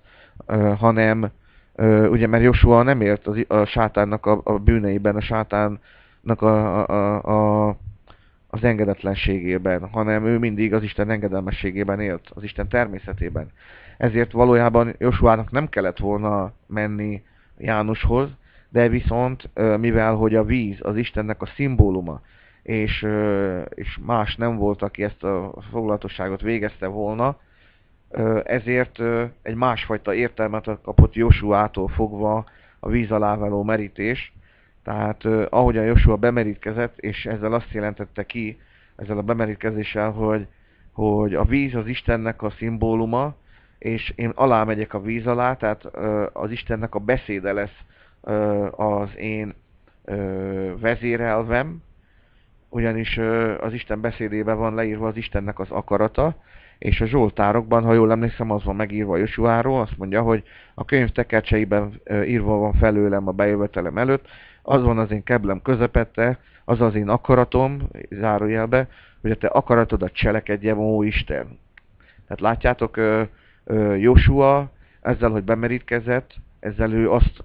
hanem ugye mert Josua nem ért az, a sátánnak a, a bűneiben, a sátánnak a, a, a, az engedetlenségében, hanem ő mindig az Isten engedelmességében élt, az Isten természetében ezért valójában Josuának nem kellett volna menni Jánoshoz, de viszont mivel hogy a víz az Istennek a szimbóluma, és, és más nem volt, aki ezt a foglalatosságot végezte volna, ezért egy másfajta értelmet kapott Josuától fogva a víz alá való merítés. Tehát ahogy a Josua bemerítkezett, és ezzel azt jelentette ki, ezzel a bemerítkezéssel, hogy, hogy a víz az Istennek a szimbóluma, és én alá megyek a víz alá, tehát az Istennek a beszéde lesz az én vezérelvem, ugyanis az Isten beszédében van leírva az Istennek az akarata, és a Zsoltárokban, ha jól emlékszem, az van megírva Josuáról, azt mondja, hogy a könyv tekercseiben írva van felőlem a bejövetelem előtt, az van az én keblem közepette, az az én akaratom, zárójelbe, hogy a te akaratodat cselekedjem, ó Isten. Tehát látjátok, Joshua ezzel, hogy bemerítkezett, ezzel ő azt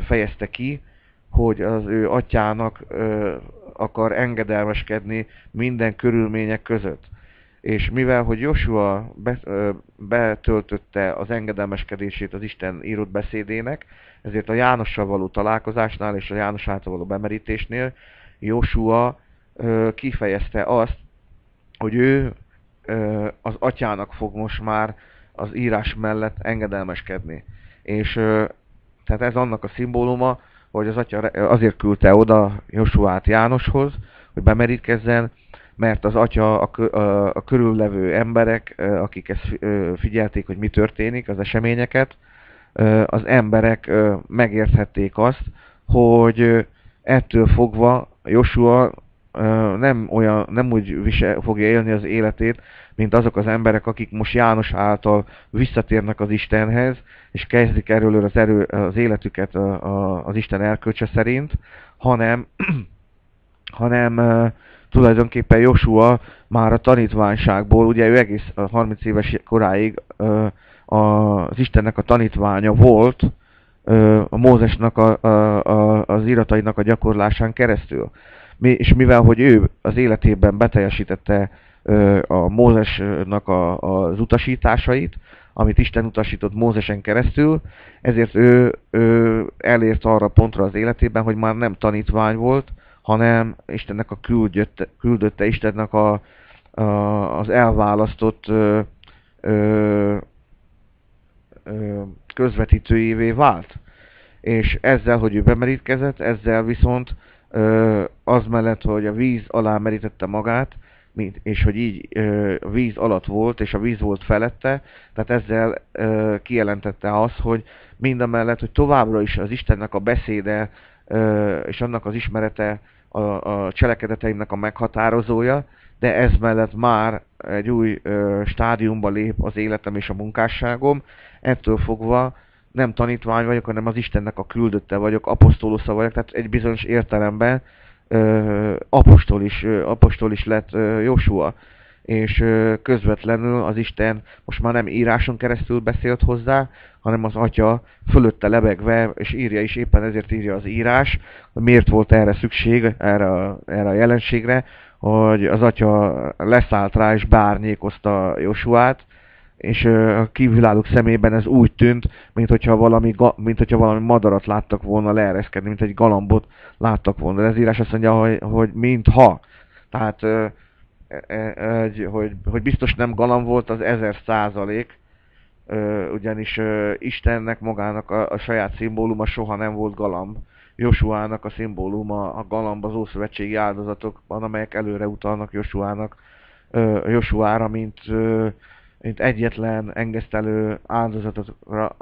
fejezte ki, hogy az ő atyának akar engedelmeskedni minden körülmények között. És mivel, hogy Joshua betöltötte az engedelmeskedését az Isten írott beszédének, ezért a Jánossal való találkozásnál és a János által való bemerítésnél Joshua ö, kifejezte azt, hogy ő az atyának fog most már az írás mellett engedelmeskedni. És tehát ez annak a szimbóluma, hogy az atya azért küldte oda Josuát Jánoshoz, hogy bemerítkezzen, mert az atya, a, a, a körüllevő emberek, akik ezt figyelték, hogy mi történik, az eseményeket, az emberek megérthették azt, hogy ettől fogva Joshua nem, olyan, nem úgy visel, fogja élni az életét, mint azok az emberek, akik most János által visszatérnek az Istenhez, és kezdik erről az, erő, az életüket az Isten elkölcse szerint, hanem, hanem tulajdonképpen Joshua már a tanítványságból, ugye ő egész 30 éves koráig az Istennek a tanítványa volt, a Mózesnak a, a, a, az iratainak a gyakorlásán keresztül. Mi, és mivel, hogy ő az életében beteljesítette a Mózesnak a, az utasításait, amit Isten utasított Mózesen keresztül, ezért ő, ő elért arra pontra az életében, hogy már nem tanítvány volt, hanem Istennek a küldötte, küldötte Istennek a, a, az elválasztott ö, ö, közvetítőjévé vált. És ezzel, hogy ő bemerítkezett, ezzel viszont az mellett, hogy a víz alá merítette magát, és hogy így a víz alatt volt, és a víz volt felette, tehát ezzel kijelentette azt, hogy mind a mellett, hogy továbbra is az Istennek a beszéde és annak az ismerete a, a cselekedeteimnek a meghatározója, de ez mellett már egy új ö, stádiumba lép az életem és a munkásságom, ettől fogva nem tanítvány vagyok, hanem az Istennek a küldötte vagyok, apostolosza vagyok, tehát egy bizonyos értelemben ö, apostol, is, ö, apostol is lett ö, és ö, közvetlenül az Isten most már nem íráson keresztül beszélt hozzá, hanem az atya fölötte lebegve, és írja is, éppen ezért írja az írás, miért volt erre szükség, erre, erre a jelenségre, hogy az atya leszállt rá és bárnyékozta Josuát, és a kívülállók szemében ez úgy tűnt, mint hogyha valami, mint hogyha valami madarat láttak volna leereszkedni, mint egy galambot láttak volna. De ez írás azt mondja, hogy, hogy mintha. Tehát, e, e, egy, hogy, hogy biztos nem galamb volt, az ezer százalék, ugyanis Istennek magának a, a saját szimbóluma soha nem volt galamb. Josuának a szimbóluma a galamb az ószövetségi áldozatokban, amelyek előre utalnak Josuának, Josuára, mint mint egyetlen engesztelő áldozatra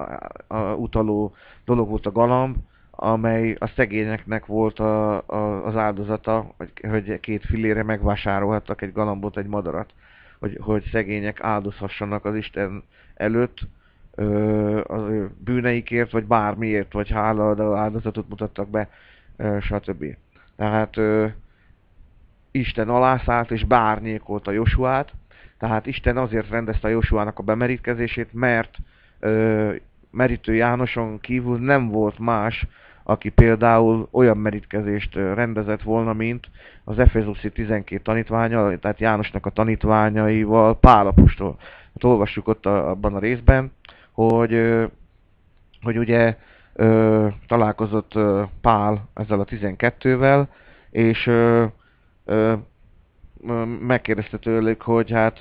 utaló dolog volt a galamb, amely a szegényeknek volt a, a, az áldozata, hogy, két fillére megvásárolhattak egy galambot, egy madarat, hogy, hogy szegények áldozhassanak az Isten előtt ö, az ő bűneikért, vagy bármiért, vagy hálaadó áldozatot mutattak be, ö, stb. Tehát ö, Isten alászállt és bárnyékolt a Josuát, tehát Isten azért rendezte a Josuának a bemerítkezését, mert ö, merítő Jánoson kívül nem volt más, aki például olyan merítkezést rendezett volna, mint az Efezuszi 12 tanítványa, tehát Jánosnak a tanítványaival Pálapostól. Hát olvassuk ott a, abban a részben, hogy, hogy ugye találkozott Pál ezzel a 12-vel, és megkérdezte tőlük, hogy hát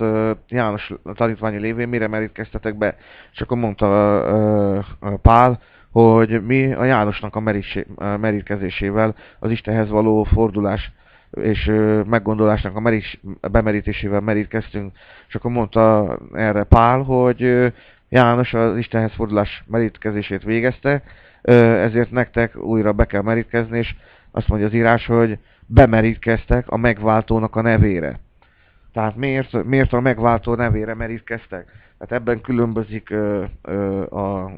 János tanítványi lévén mire merítkeztetek be, és akkor mondta Pál, hogy mi a Jánosnak a merítkezésével, az Istenhez való fordulás és meggondolásnak a merís, bemerítésével merítkeztünk, és akkor mondta erre Pál, hogy János az Istenhez fordulás merítkezését végezte, ezért nektek újra be kell merítkezni, és azt mondja az írás, hogy bemerítkeztek a megváltónak a nevére. Tehát miért, miért a megváltó nevére merítkeztek? Tehát ebben különbözik ö, ö, a,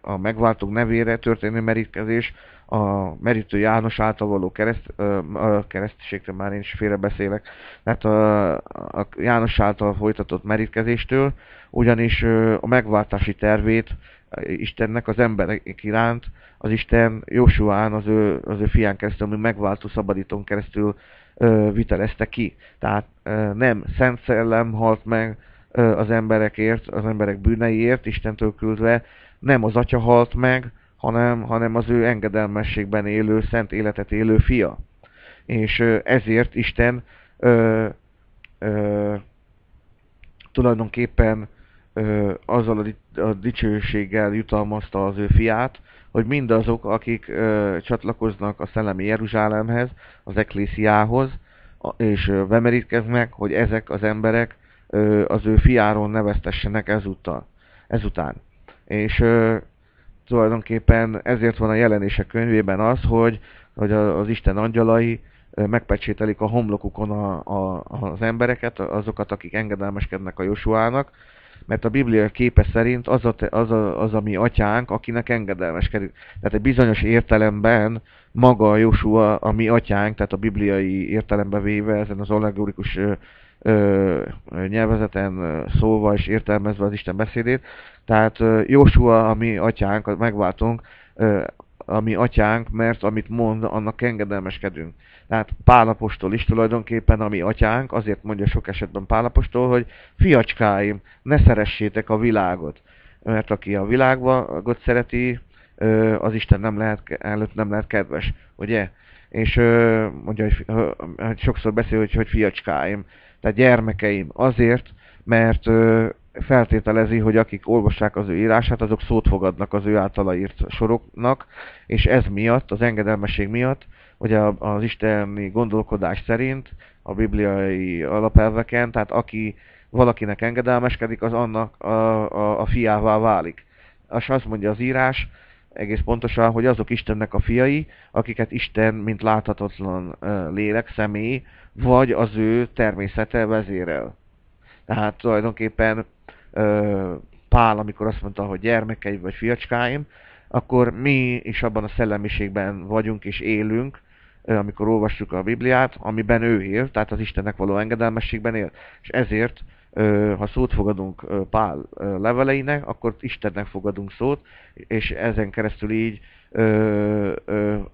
a megváltók nevére történő merítkezés a merítő János által való kereszt, ö, a keresztségre már én is félrebeszélek, tehát a, a János által folytatott merítkezéstől, ugyanis ö, a megváltási tervét Istennek az emberek iránt az Isten Jósuán az ő, az ő fián keresztül, ami megváltó szabadítón keresztül ö, vitelezte ki. Tehát ö, nem Szent Szellem halt meg ö, az emberekért, az emberek bűneiért, Istentől küldve, nem az Atya halt meg, hanem, hanem az ő engedelmességben élő, szent életet élő fia. És ö, ezért Isten ö, ö, tulajdonképpen ö, azzal a, a dicsőséggel jutalmazta az ő fiát, hogy mindazok, akik ö, csatlakoznak a szellemi Jeruzsálemhez, az eklésiához, és ö, bemerítkeznek, hogy ezek az emberek ö, az ő fiáról neveztessenek ezúttal, ezután. És ö, tulajdonképpen ezért van a jelenések könyvében az, hogy, hogy az Isten angyalai megpecsételik a homlokukon a, a, az embereket, azokat, akik engedelmeskednek a Josuának, mert a Biblia képe szerint az a, az, a, az a mi atyánk, akinek engedelmeskedik. Tehát egy bizonyos értelemben maga a Joshua a mi atyánk, tehát a bibliai értelembe véve ezen az allegorikus ö, nyelvezeten szólva és értelmezve az Isten beszédét. Tehát Joshua, a mi atyánk, a megváltunk, ö, ami atyánk, mert amit mond, annak engedelmeskedünk. Tehát Pálapostól is tulajdonképpen, ami atyánk, azért mondja sok esetben Pálapostól, hogy fiacskáim, ne szeressétek a világot. Mert aki a világot szereti, az Isten nem lehet, előtt nem lehet kedves, ugye? És mondja, hogy sokszor beszél, hogy, hogy fiacskáim, tehát gyermekeim, azért, mert feltételezi, hogy akik olvassák az ő írását, azok szót fogadnak az ő általa írt soroknak, és ez miatt, az engedelmesség miatt, hogy az isteni gondolkodás szerint, a bibliai alapelveken, tehát aki valakinek engedelmeskedik, az annak a, a, a fiává válik. És azt mondja az írás, egész pontosan, hogy azok Istennek a fiai, akiket Isten, mint láthatatlan lélek, személy, vagy az ő természete vezérel. Tehát tulajdonképpen Pál, amikor azt mondta, hogy gyermekei vagy fiacskáim, akkor mi is abban a szellemiségben vagyunk és élünk, amikor olvassuk a Bibliát, amiben ő él, tehát az Istennek való engedelmességben él. És ezért, ha szót fogadunk Pál leveleinek, akkor Istennek fogadunk szót, és ezen keresztül így,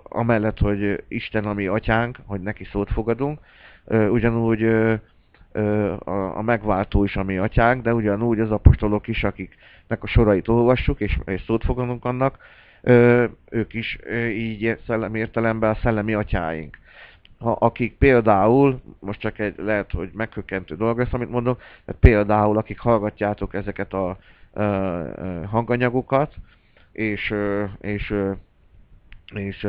amellett, hogy Isten a mi atyánk, hogy neki szót fogadunk, ugyanúgy a, megváltó is a mi atyánk, de ugyanúgy az apostolok is, akiknek a sorait olvassuk, és, és szót fogadunk annak, ők is így szellemi értelemben a szellemi atyáink. Ha, akik például, most csak egy lehet, hogy meghökkentő dolog lesz, amit mondok, de például akik hallgatjátok ezeket a, a, a hanganyagokat, és, és, és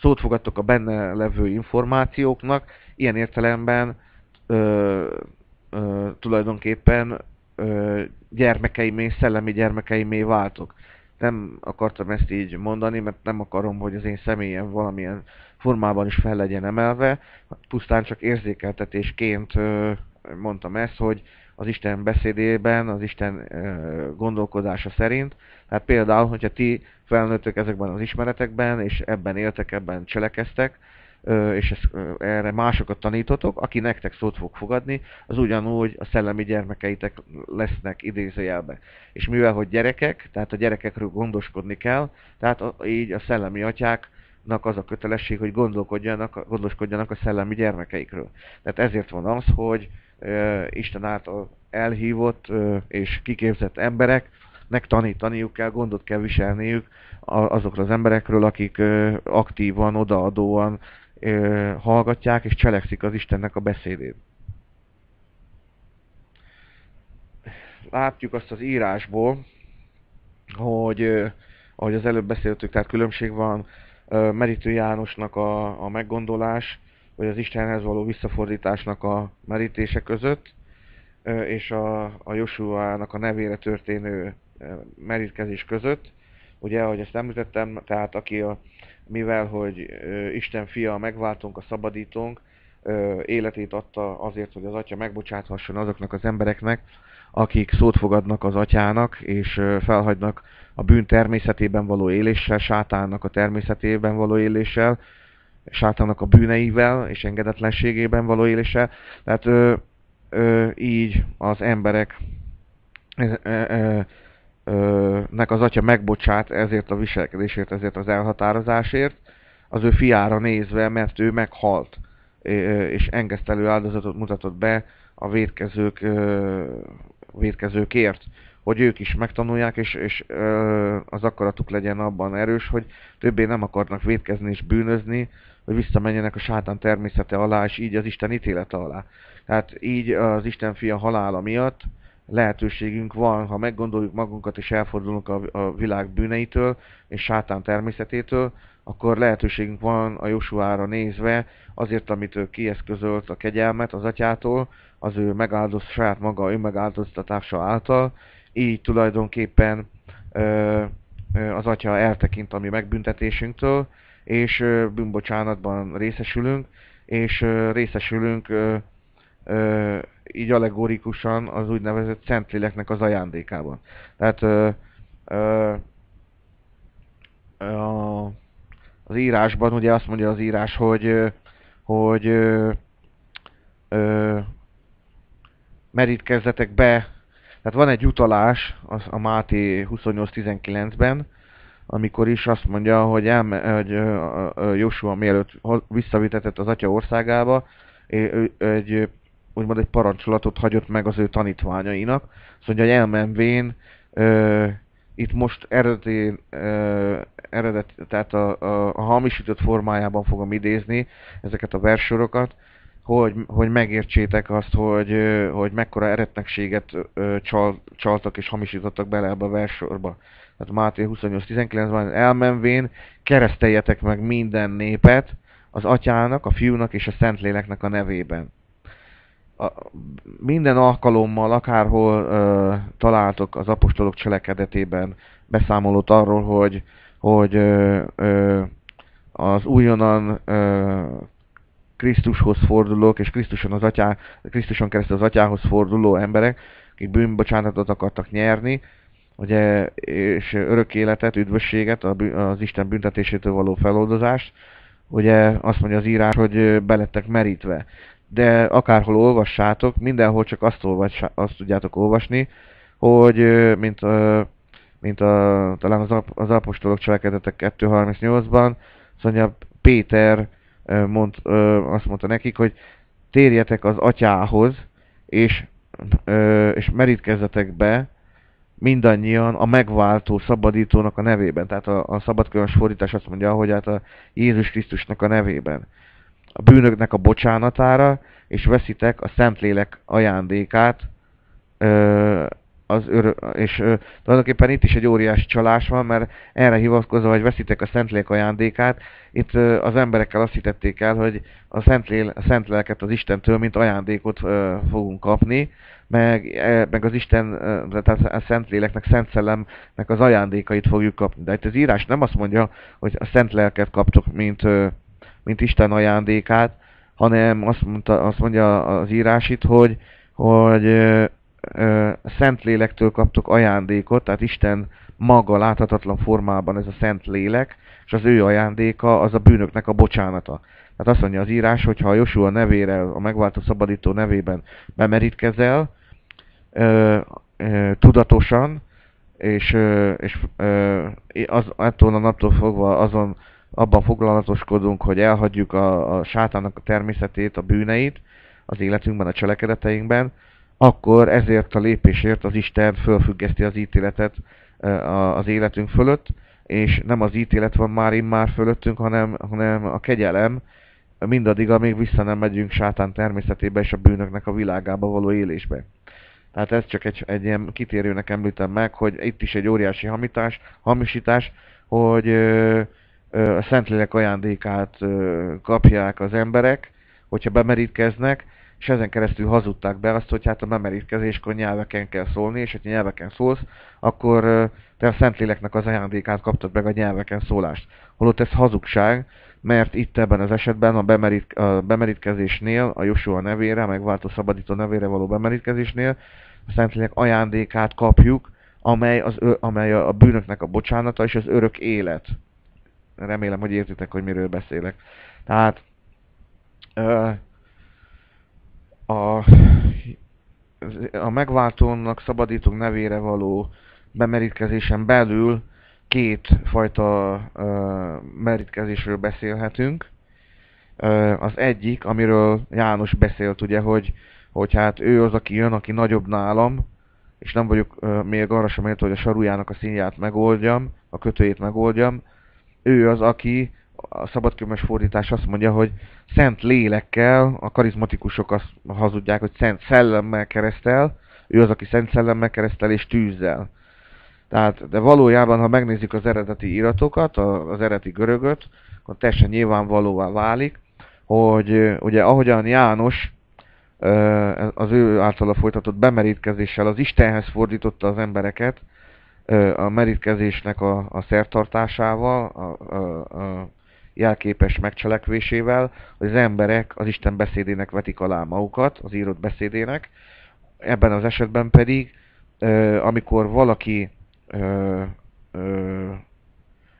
szót fogadtok a benne levő információknak, ilyen értelemben ö, ö, tulajdonképpen ö, gyermekeimé, szellemi gyermekeimé váltok. Nem akartam ezt így mondani, mert nem akarom, hogy az én személyem valamilyen formában is fel legyen emelve. Pusztán csak érzékeltetésként mondtam ezt, hogy az Isten beszédében, az Isten gondolkodása szerint. Tehát például, hogyha ti felnőttök ezekben az ismeretekben, és ebben éltek, ebben cselekeztek, és ezt, erre másokat tanítotok, aki nektek szót fog fogadni, az ugyanúgy a szellemi gyermekeitek lesznek idézőjelben. És mivel, hogy gyerekek, tehát a gyerekekről gondoskodni kell, tehát a, így a szellemi atyáknak az a kötelesség, hogy gondolkodjanak, gondoskodjanak a szellemi gyermekeikről. Tehát ezért van az, hogy uh, Isten által elhívott uh, és kiképzett embereknek tanítaniuk kell, gondot kell viselniük azokról az emberekről, akik aktívan, odaadóan hallgatják és cselekszik az Istennek a beszédét. Látjuk azt az írásból, hogy ahogy az előbb beszéltük, tehát különbség van Merítő Jánosnak a, a meggondolás, vagy az Istenhez való visszafordításnak a merítése között, és a, a Josuának a nevére történő merítkezés között. Ugye, ahogy ezt említettem, tehát aki a, mivel hogy Isten fia, megváltunk, a szabadítónk, életét adta azért, hogy az atya megbocsáthasson azoknak az embereknek, akik szót fogadnak az atyának, és felhagynak a bűn természetében való éléssel, sátánnak a természetében való éléssel, sátánnak a bűneivel és engedetlenségében való éléssel. Tehát ö, ö, így az emberek ö, ö, nek az atya megbocsát ezért a viselkedésért, ezért az elhatározásért, az ő fiára nézve, mert ő meghalt, és engesztelő áldozatot mutatott be a védkezők, védkezőkért, hogy ők is megtanulják, és, és az akaratuk legyen abban erős, hogy többé nem akarnak védkezni és bűnözni, hogy visszamenjenek a sátán természete alá, és így az Isten ítélete alá. Tehát így az Isten fia halála miatt lehetőségünk van, ha meggondoljuk magunkat és elfordulunk a, a világ bűneitől és sátán természetétől, akkor lehetőségünk van a Josuára nézve, azért, amit ő kieszközölt a kegyelmet az atyától, az ő megáldozt saját maga önmegáldoztatása által, így tulajdonképpen ö, az atya eltekint a mi megbüntetésünktől, és ö, bűnbocsánatban részesülünk, és ö, részesülünk ö, ö, így allegorikusan az úgynevezett Szentléleknek az ajándékában. Tehát ö, ö, a, az írásban ugye azt mondja az írás, hogy hogy ö, ö, merítkezzetek be, tehát van egy utalás az a Máté 28.19-ben, amikor is azt mondja, hogy, elme, hogy Joshua mielőtt visszavitetett az atya országába, egy, úgymond egy parancsolatot hagyott meg az ő tanítványainak. Azt mondja, hogy elmenvén itt most eredeti, uh, eredet, tehát a, a, a hamisított formájában fogom idézni ezeket a versorokat, hogy, hogy megértsétek azt, hogy, hogy mekkora eretnekséget csal, csaltak és hamisítottak bele ebbe a versorba. Tehát Máté 28.19-ben elmenvén kereszteljetek meg minden népet az atyának, a fiúnak és a szentléleknek a nevében. A, minden alkalommal, akárhol ö, találtok az apostolok cselekedetében beszámolót arról, hogy, hogy ö, ö, az újonnan ö, Krisztushoz fordulók, és Krisztuson, az atyá, Krisztuson keresztül az atyához forduló emberek, akik bűnbocsánatot akartak nyerni, ugye, és örök életet, üdvösséget, az Isten büntetésétől való feloldozást, ugye azt mondja az írás, hogy belettek merítve. De akárhol olvassátok, mindenhol csak azt, olvas, azt tudjátok olvasni, hogy mint, mint a, talán az, az apostolok cselekedetek 2.38-ban, azt Péter mond, azt mondta nekik, hogy térjetek az atyához, és, és merítkezzetek be mindannyian a megváltó szabadítónak a nevében. Tehát a, a szabadkönyves fordítás azt mondja, hogy hát a Jézus Krisztusnak a nevében. A bűnöknek a bocsánatára, és veszitek a Szentlélek ajándékát, az örö, és ö, tulajdonképpen itt is egy óriási csalás van, mert erre hivatkozva, hogy veszitek a Szentlélek ajándékát, itt ö, az emberekkel azt hitették el, hogy a, Szentlél, Szentléleket az Istentől, mint ajándékot ö, fogunk kapni, meg, e, meg az Isten, tehát a Szentléleknek, Szent Szellemnek az ajándékait fogjuk kapni. De itt az írás nem azt mondja, hogy a Szent Lelket kaptok, mint, mint Isten ajándékát, hanem azt, mondta, azt mondja az írás itt, hogy, hogy a Szentlélektől kaptok ajándékot, tehát Isten maga láthatatlan formában ez a Szent Lélek, és az ő ajándéka az a bűnöknek a bocsánata. Tehát azt mondja az írás, hogy ha a Josua nevére, a megváltó szabadító nevében bemerítkezel, ö, ö, tudatosan, és, ö, és ö, az, ettől a naptól fogva azon abban foglalatoskodunk, hogy elhagyjuk a, a sátának a természetét, a bűneit az életünkben, a cselekedeteinkben, akkor ezért a lépésért az Isten fölfüggeszti az ítéletet az életünk fölött, és nem az ítélet van már immár fölöttünk, hanem, hanem a kegyelem, mindaddig, amíg vissza nem megyünk sátán természetébe és a bűnöknek a világába való élésbe. Tehát ez csak egy, egy ilyen kitérőnek említem meg, hogy itt is egy óriási hamitás, hamisítás, hogy ö, a Szentlélek ajándékát kapják az emberek, hogyha bemerítkeznek, és ezen keresztül hazudták be azt, hogy hát a bemerítkezéskor nyelveken kell szólni, és ha nyelveken szólsz, akkor te a Szentléleknek az ajándékát kaptad meg a nyelveken szólást. Holott ez hazugság, mert itt ebben az esetben a, bemerít, a bemerítkezésnél, a Joshua nevére, megváltó szabadító nevére való bemerítkezésnél a Szentlélek ajándékát kapjuk, amely, az, amely a bűnöknek a bocsánata és az örök élet. Remélem, hogy értitek, hogy miről beszélek. Tehát a, a megváltónak szabadítók nevére való bemerítkezésen belül két fajta uh, merítkezésről beszélhetünk. Uh, az egyik, amiről János beszélt, ugye, hogy, hogy hát ő az, aki jön, aki nagyobb nálam, és nem vagyok uh, még arra sem méltó, hogy a sarujának a színját megoldjam, a kötőjét megoldjam. Ő az, aki a szabadkönyves fordítás azt mondja, hogy szent lélekkel, a karizmatikusok azt hazudják, hogy szent szellemmel keresztel, ő az, aki szent szellemmel keresztel és tűzzel. Tehát, de valójában, ha megnézzük az eredeti iratokat, az eredeti görögöt, akkor teljesen nyilvánvalóvá válik, hogy ugye ahogyan János az ő általa folytatott bemerítkezéssel az Istenhez fordította az embereket, a merítkezésnek a, a szertartásával, a, a, a jelképes megcselekvésével, hogy az emberek az Isten beszédének vetik alá magukat, az írott beszédének. Ebben az esetben pedig, amikor valaki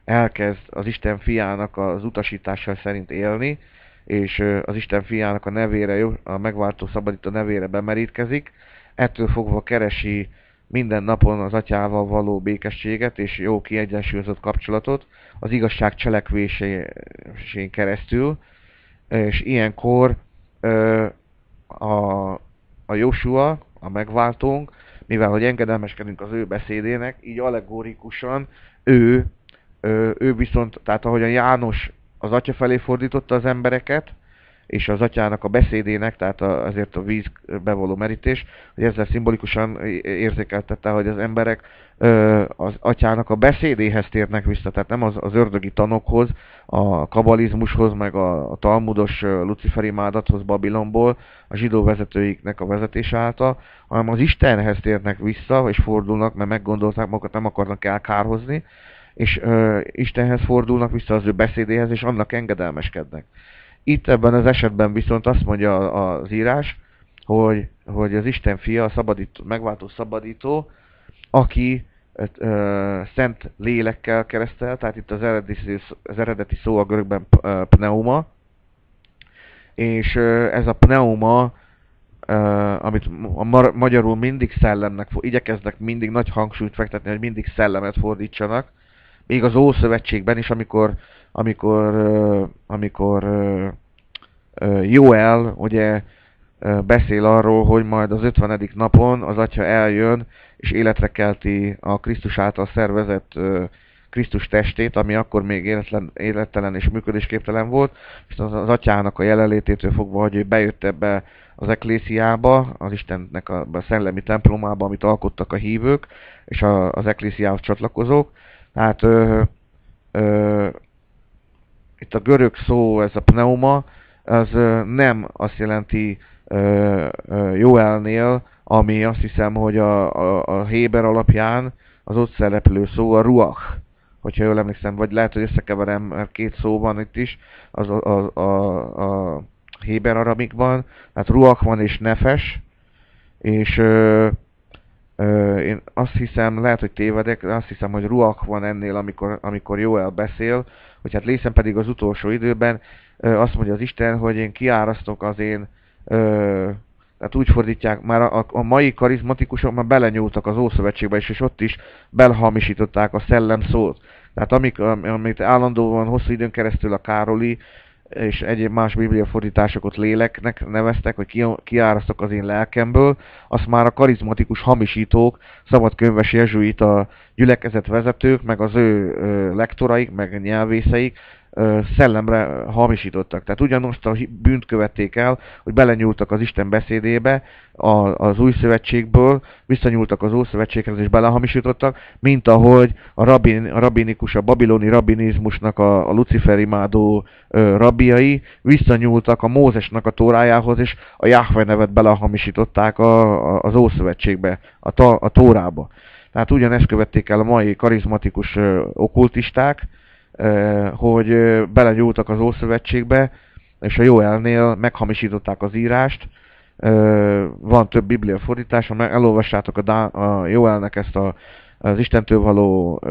elkezd az Isten fiának az utasítása szerint élni, és az Isten fiának a nevére, a megváltó szabadító nevére bemerítkezik, ettől fogva keresi minden napon az atyával való békességet és jó kiegyensúlyozott kapcsolatot az igazság cselekvésén keresztül, és ilyenkor ö, a, a Joshua, a megváltónk, mivel hogy engedelmeskedünk az ő beszédének, így allegórikusan ő, ő, ő viszont, tehát ahogyan János az atya felé fordította az embereket, és az atyának a beszédének, tehát azért a víz bevoló merítés, hogy ezzel szimbolikusan érzékeltette, hogy az emberek az atyának a beszédéhez térnek vissza, tehát nem az, az ördögi tanokhoz, a kabalizmushoz, meg a, a talmudos luciferi mádathoz Babilonból, a zsidó vezetőiknek a vezetés által, hanem az Istenhez térnek vissza, és fordulnak, mert meggondolták magukat, nem akarnak elkárhozni, és ö, Istenhez fordulnak vissza az ő beszédéhez, és annak engedelmeskednek. Itt ebben az esetben viszont azt mondja az írás, hogy, hogy az Isten fia, a szabadító, megváltó szabadító, aki ö, szent lélekkel keresztel, tehát itt az eredeti, az eredeti szó a görögben pneuma, és ez a pneuma, amit a magyarul mindig szellemnek, igyekeznek mindig nagy hangsúlyt fektetni, hogy mindig szellemet fordítsanak, még az Ószövetségben is, amikor amikor, amikor Joel ugye beszél arról, hogy majd az 50. napon az atya eljön, és életre kelti a Krisztus által szervezett Krisztus testét, ami akkor még életlen, élettelen és működésképtelen volt, és az, az atyának a jelenlététől fogva, hogy ő bejött ebbe az eklésiába, az Istennek a, a szellemi templomába, amit alkottak a hívők, és a, az eklésiához csatlakozók. Tehát ö, ö, itt a görög szó, ez a pneuma, az nem azt jelenti Joelnél, ami azt hiszem, hogy a, a, a Héber alapján az ott szereplő szó a ruach, hogyha jól emlékszem, vagy lehet, hogy összekeverem, mert két szó van itt is, az a, a, a, a Héber arabikban, tehát ruach van és nefes, és ö, ö, én azt hiszem, lehet, hogy tévedek, de azt hiszem, hogy ruach van ennél, amikor, amikor Joel beszél, hogy hát lészen pedig az utolsó időben azt mondja az Isten, hogy én kiárasztok az én tehát úgy fordítják, már a, a mai karizmatikusok már belenyúltak az Ószövetségbe is, és ott is belhamisították a szellem szót. Tehát amik, amit állandóan hosszú időn keresztül a Károli és egyéb más bibliafordításokat léleknek neveztek, hogy kiárasztok az én lelkemből, azt már a karizmatikus hamisítók, szabadkönyves jezsuita gyülekezet vezetők, meg az ő lektoraik, meg nyelvészeik szellemre hamisítottak. Tehát ugyanazt a bűnt követték el, hogy belenyúltak az Isten beszédébe az új szövetségből, visszanyúltak az ószövetséghez és belehamisítottak, mint ahogy a, rabin, a rabinikus, a babiloni rabinizmusnak a, a Lucifer imádó ö, rabbiai visszanyúltak a Mózesnak a tórájához, és a Jahve nevet belehamisították a, a, az ószövetségbe, a, ta, a tórába. Tehát ugyanezt követték el a mai karizmatikus ö, okkultisták, hogy belenyúltak az Ószövetségbe, és a Joelnél meghamisították az írást. Van több biblia fordítás, ha elolvassátok a, a Joelnek ezt a, az Istentől való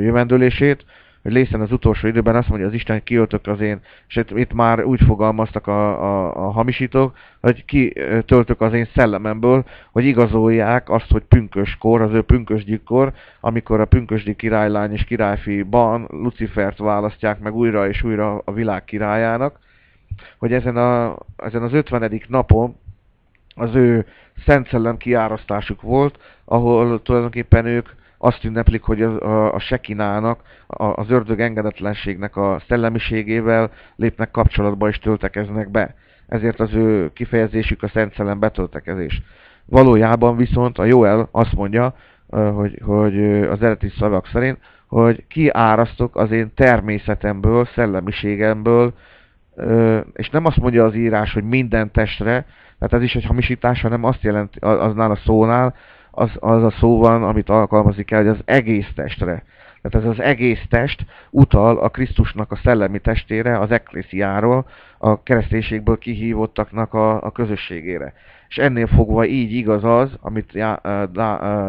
jövendőlését, hogy lészen az utolsó időben azt mondja az Isten, kiöltök az én, és itt, már úgy fogalmaztak a, a, a hamisítók, hogy kitöltök az én szellememből, hogy igazolják azt, hogy pünköskor, az ő pünkösdikor, amikor a pünkösdi királylány és királyfiban Lucifert választják meg újra és újra a világ királyának, hogy ezen, a, ezen az 50. napon az ő szent szellem kiárasztásuk volt, ahol tulajdonképpen ők azt ünneplik, hogy a, a, a sekinának, a, az ördög engedetlenségnek a szellemiségével lépnek kapcsolatba és töltekeznek be. Ezért az ő kifejezésük a Szent Szellem betöltekezés. Valójában viszont a Joel azt mondja, hogy, hogy az eredeti szavak szerint, hogy kiárasztok az én természetemből, szellemiségemből, és nem azt mondja az írás, hogy minden testre, tehát ez is egy hamisítás, hanem azt jelenti, aznál a szónál, az, az a szó van, amit alkalmazni kell, hogy az egész testre. Tehát ez az egész test utal a Krisztusnak a szellemi testére, az eklésiáról, a kereszténységből kihívottaknak a, a közösségére. És ennél fogva így igaz az, amit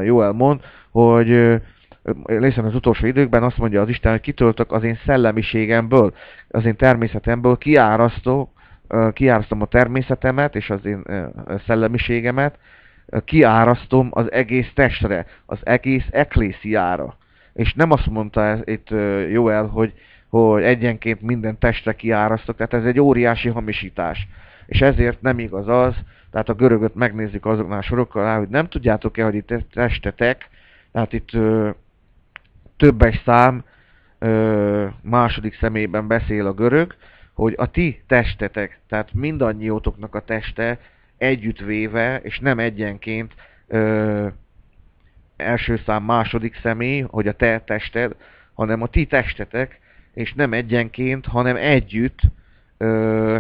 Joel mond, hogy lészen az utolsó időkben azt mondja az Isten, hogy kitöltök az én szellemiségemből, az én természetemből, kiárasztok, kiárasztom a természetemet és az én szellemiségemet, kiárasztom az egész testre, az egész eklésziára. És nem azt mondta itt Joel, hogy, hogy egyenként minden testre kiárasztok, tehát ez egy óriási hamisítás. És ezért nem igaz az, tehát a görögöt megnézzük azoknál sorokkal, hogy nem tudjátok-e, hogy itt testetek, tehát itt ö, többes szám ö, második szemében beszél a görög, hogy a ti testetek, tehát mindannyiótoknak a teste együttvéve, és nem egyenként ö, első szám második személy, hogy a te tested, hanem a ti testetek, és nem egyenként, hanem együtt ö,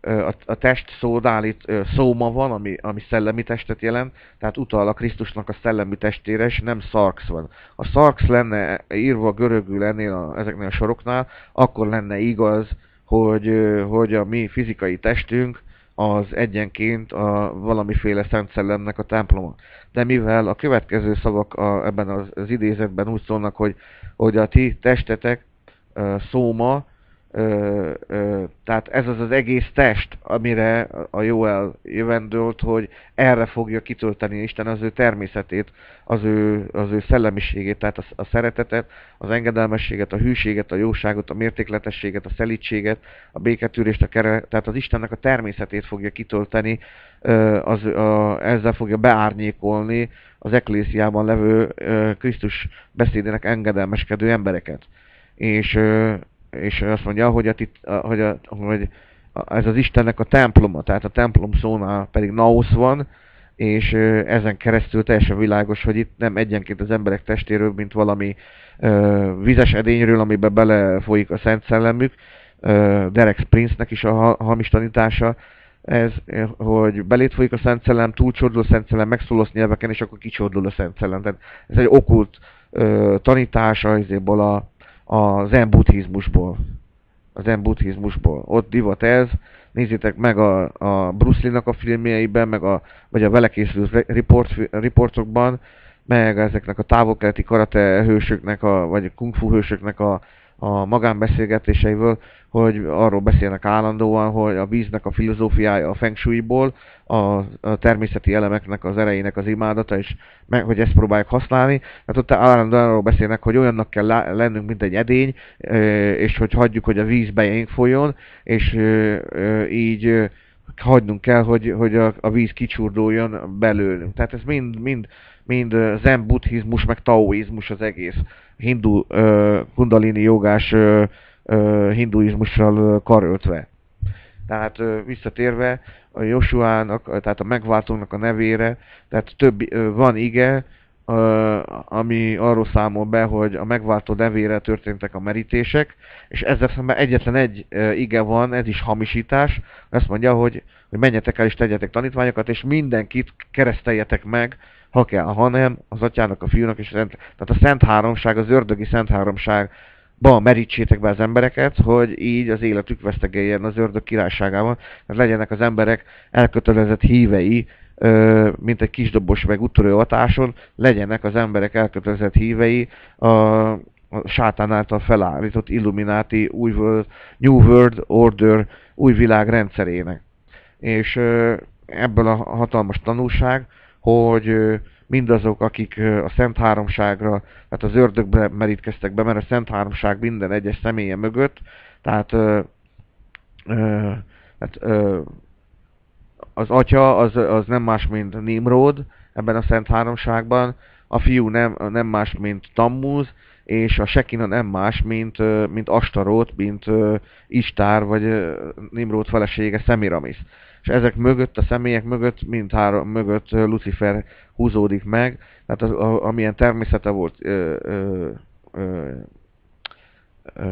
a, a test szó állít, szóma van, ami, ami szellemi testet jelent, tehát utal a Krisztusnak a szellemi testére, és nem szarx van. A szarx lenne írva görögül ennél a, ezeknél a soroknál, akkor lenne igaz, hogy, hogy a mi fizikai testünk az egyenként a valamiféle Szent Szellemnek a temploma. De mivel a következő szavak a, ebben az, az idézetben úgy szólnak, hogy, hogy a ti testetek szóma, Ö, ö, tehát ez az az egész test, amire a Joel jövendőlt, hogy erre fogja kitölteni Isten az ő természetét, az ő, az ő szellemiségét, tehát a, a szeretetet, az engedelmességet, a hűséget, a jóságot, a mértékletességet, a szelítséget, a béketűrést, a kere, tehát az Istennek a természetét fogja kitölteni, ö, az, a, ezzel fogja beárnyékolni az eklésiában levő ö, Krisztus beszédének engedelmeskedő embereket. És és azt mondja, hogy, a, hogy, a, hogy ez az Istennek a temploma, tehát a templom szónál pedig naosz van, és ezen keresztül teljesen világos, hogy itt nem egyenként az emberek testéről, mint valami ö, vizes edényről, amiben belefolyik a Szent Szellemük, ö, Derek Prince-nek is a hamis tanítása, ez, hogy belét folyik a Szent Szellem, túlcsordul a Szent Szellem, megszólsz nyelveken, és akkor kicsordul a Szent Szellem. Tehát ez egy okult ö, tanítása, ezéből a, a zen buddhizmusból. A zen buddhizmusból. Ott divat ez, nézzétek meg a, a Bruce Lee-nak a filmjeiben, meg a, vagy a vele készült report, reportokban, meg ezeknek a távol-keleti karate hősöknek, a, vagy kung fu hősöknek a, a magánbeszélgetéseiből, hogy arról beszélnek állandóan, hogy a víznek a filozófiája a feng shui-ból, a, a természeti elemeknek az erejének az imádata, és meg, hogy ezt próbálják használni. Hát ott állandóan arról beszélnek, hogy olyannak kell lennünk, mint egy edény, és hogy hagyjuk, hogy a víz bejénk folyjon, és így hagynunk kell, hogy, hogy a, a víz kicsurduljon belőlünk. Tehát ez mind, mind, mind zen buddhizmus, meg taoizmus az egész hindu kundalini jogás uh, hinduizmussal karöltve. Tehát visszatérve a Josuának, tehát a megváltónak a nevére, tehát több, van ige, ami arról számol be, hogy a megváltó nevére történtek a merítések, és ezzel szemben egyetlen egy ige van, ez is hamisítás, azt mondja, hogy, hogy menjetek el és tegyetek tanítványokat, és mindenkit kereszteljetek meg, ha kell, hanem az atyának, a fiúnak és a szent, tehát a szent háromság, az ördögi szent háromság ba merítsétek be az embereket, hogy így az életük vesztegeljen az ördög királyságában, hogy legyenek az emberek elkötelezett hívei, mint egy kisdobos meg úttörő hatáson, legyenek az emberek elkötelezett hívei a, sátán által felállított Illuminati új New World Order új világ rendszerének. És ebből a hatalmas tanulság, hogy mindazok, akik a Szent Háromságra, tehát az ördögbe merítkeztek be, mert a Szent Háromság minden egyes személye mögött, tehát, ö, ö, tehát ö, az atya az, az nem más, mint Nimrod ebben a Szent Háromságban, a fiú nem, nem más, mint Tammuz, és a Sekina nem más, mint, mint Astarót, mint Istár, vagy Nimrod felesége Semiramis és ezek mögött, a személyek mögött, mint három mögött Lucifer húzódik meg, tehát az, a, amilyen természete volt ö,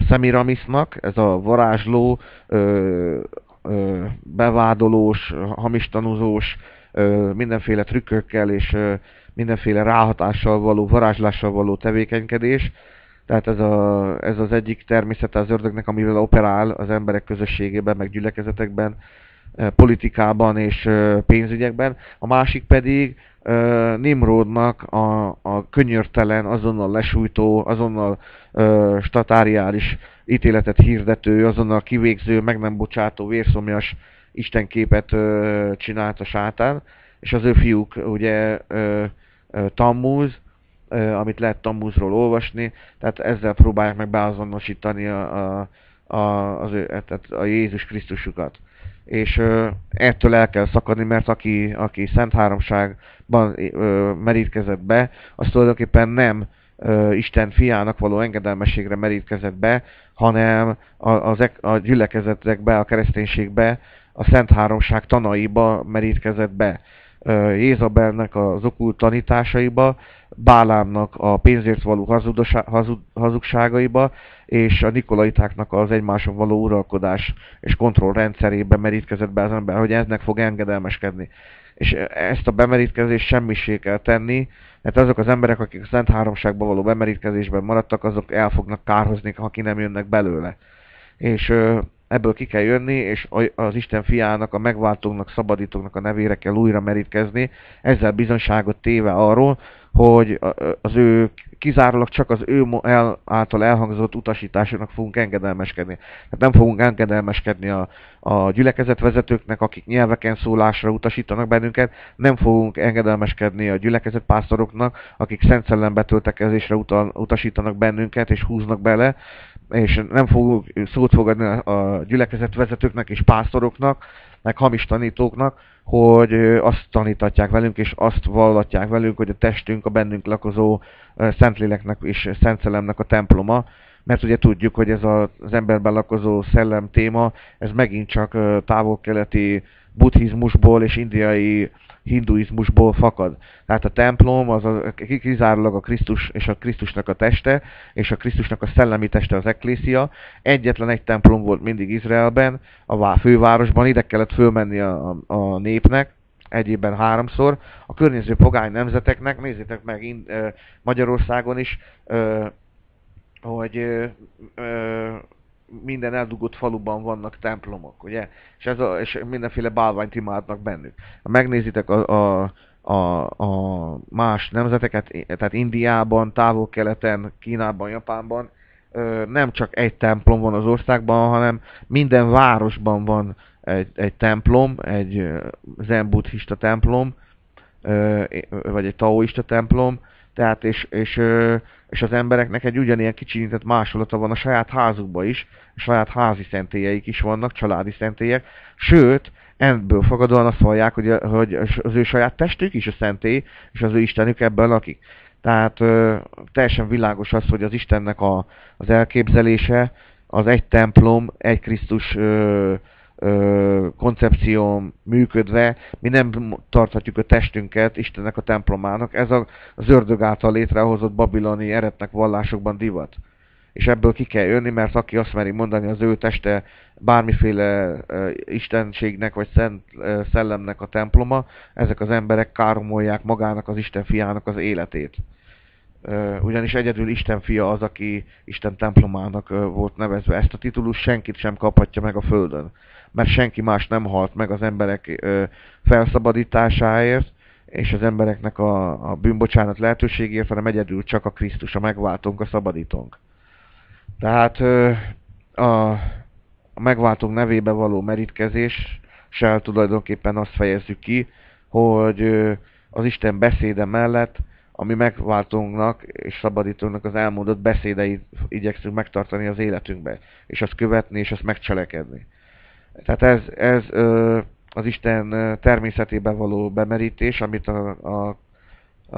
Szemiramisnak, ez a varázsló, ö, ö, bevádolós, hamis tanúzós, ö, mindenféle trükkökkel és ö, mindenféle ráhatással való, varázslással való tevékenykedés. Tehát ez, a, ez az egyik természete az ördögnek, amivel operál az emberek közösségében, meg gyülekezetekben, politikában és pénzügyekben, a másik pedig Nimrodnak a, a könyörtelen, azonnal lesújtó, azonnal statáriális ítéletet hirdető, azonnal kivégző, meg nem bocsátó, vérszomjas istenképet csinált a sátán, és az ő fiúk ugye ö, ö, Tammuz, ö, amit lehet Tammuzról olvasni, tehát ezzel próbálják meg beazonosítani a, a, a, az ő, tehát a Jézus Krisztusukat. És ettől el kell szakadni, mert aki, aki Szent Háromságban merítkezett be, az tulajdonképpen nem Isten fiának való engedelmességre merítkezett be, hanem a, a gyülekezetekbe, a kereszténységbe, a Szent Háromság tanaiba merítkezett be. Jézabelnek az okult tanításaiba, Bálámnak a pénzért való hazugságaiba, és a Nikolaitáknak az egymáson való uralkodás és kontroll rendszerébe merítkezett be az ember, hogy eznek fog engedelmeskedni. És ezt a bemerítkezést semmisé kell tenni, mert azok az emberek, akik a Szent Háromságba való bemerítkezésben maradtak, azok el fognak kárhozni, ha ki nem jönnek belőle. És ebből ki kell jönni, és az Isten fiának, a megváltónak, szabadítóknak a nevére kell újra merítkezni, ezzel bizonságot téve arról, hogy az ő kizárólag csak az ő el, által elhangzott utasításoknak fogunk engedelmeskedni. Tehát nem fogunk engedelmeskedni a, a gyülekezetvezetőknek, akik nyelveken szólásra utasítanak bennünket, nem fogunk engedelmeskedni a gyülekezetpásztoroknak, akik szent szellembetöltekezésre utal, utasítanak bennünket és húznak bele, és nem fogunk szót fogadni a gyülekezetvezetőknek és pásztoroknak, meg hamis tanítóknak, hogy azt tanítatják velünk, és azt vallatják velünk, hogy a testünk a bennünk lakozó Szentléleknek és Szent Szellemnek a temploma, mert ugye tudjuk, hogy ez az emberben lakozó szellem téma, ez megint csak távol-keleti buddhizmusból és indiai hinduizmusból fakad. Tehát a templom az a, kizárólag a Krisztus és a Krisztusnak a teste, és a Krisztusnak a szellemi teste az eklészia. Egyetlen egy templom volt mindig Izraelben, a fővárosban, ide kellett fölmenni a, a, a népnek, egyébben háromszor. A környező pogány nemzeteknek, nézzétek meg in, Magyarországon is, hogy minden eldugott faluban vannak templomok, ugye? És, ez a, és mindenféle bálványt imádnak bennük. Ha megnézitek a, a, a, a más nemzeteket, tehát Indiában, távol-keleten, Kínában, Japánban, nem csak egy templom van az országban, hanem minden városban van egy, egy templom, egy zen buddhista templom, vagy egy taoista templom, tehát és, és, és az embereknek egy ugyanilyen kicsinyített másolata van a saját házukban is, a saját házi szentélyeik is vannak, családi szentélyek, sőt, ebből fogadóan azt hallják, hogy, hogy az ő saját testük is a szentély, és az ő Istenük ebben lakik. Tehát ö, teljesen világos az, hogy az Istennek a, az elképzelése az egy templom, egy Krisztus ö, ö, koncepción működve, mi nem tarthatjuk a testünket Istennek a templomának. Ez a, az ördög által létrehozott babiloni eretnek vallásokban divat. És ebből ki kell jönni, mert aki azt meri mondani, az ő teste bármiféle uh, istenségnek vagy szent uh, szellemnek a temploma, ezek az emberek káromolják magának az Isten fiának az életét. Ugyanis egyedül Isten fia az, aki Isten templomának volt nevezve. Ezt a titulus senkit sem kaphatja meg a Földön mert senki más nem halt meg az emberek ö, felszabadításáért, és az embereknek a, a bűnbocsánat lehetőségért, hanem egyedül csak a Krisztus, a megváltónk, a szabadítónk. Tehát ö, a, a megváltónk nevébe való merítkezéssel tulajdonképpen azt fejezzük ki, hogy ö, az Isten beszéde mellett ami megváltónknak és szabadítónknak az elmondott beszédeit igyekszünk megtartani az életünkbe, és azt követni, és azt megcselekedni. Tehát ez, ez az Isten természetében való bemerítés, amit a, a,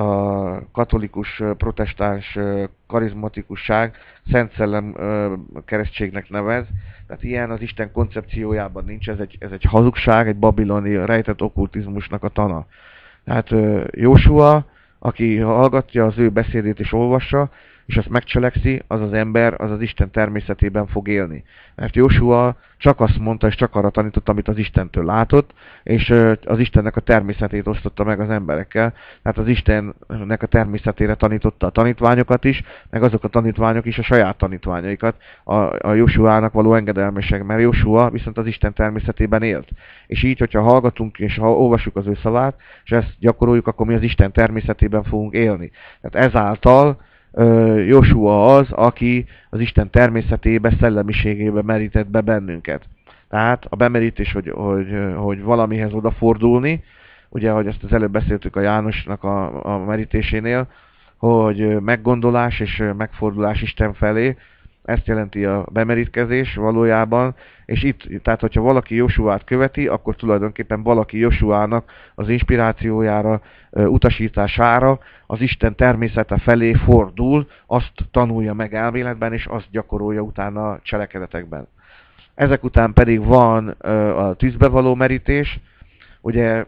a katolikus, protestáns karizmatikusság Szent Szellem keresztségnek nevez. Tehát ilyen az Isten koncepciójában nincs, ez egy, ez egy hazugság, egy babiloni rejtett okkultizmusnak a tana. Tehát Jósua, aki hallgatja az ő beszédét és olvassa, és azt megcselekszi, az az ember, az az Isten természetében fog élni. Mert Jósua csak azt mondta, és csak arra tanított, amit az Istentől látott, és az Istennek a természetét osztotta meg az emberekkel. Tehát az Istennek a természetére tanította a tanítványokat is, meg azok a tanítványok is a saját tanítványaikat, a, a Jósuának való engedelmesek, mert Jósua viszont az Isten természetében élt. És így, hogyha hallgatunk és ha olvasjuk az ő szavát, és ezt gyakoroljuk, akkor mi az Isten természetében fogunk élni. Tehát ezáltal Joshua az, aki az Isten természetébe, szellemiségébe merített be bennünket. Tehát a bemerítés, hogy, hogy, hogy valamihez odafordulni, ugye, ahogy ezt az előbb beszéltük a Jánosnak a, a merítésénél, hogy meggondolás és megfordulás Isten felé, ezt jelenti a bemerítkezés valójában, és itt, tehát hogyha valaki Josuát követi, akkor tulajdonképpen valaki Josuának az inspirációjára, utasítására az Isten természete felé fordul, azt tanulja meg elméletben, és azt gyakorolja utána cselekedetekben. Ezek után pedig van a tűzbe való merítés, ugye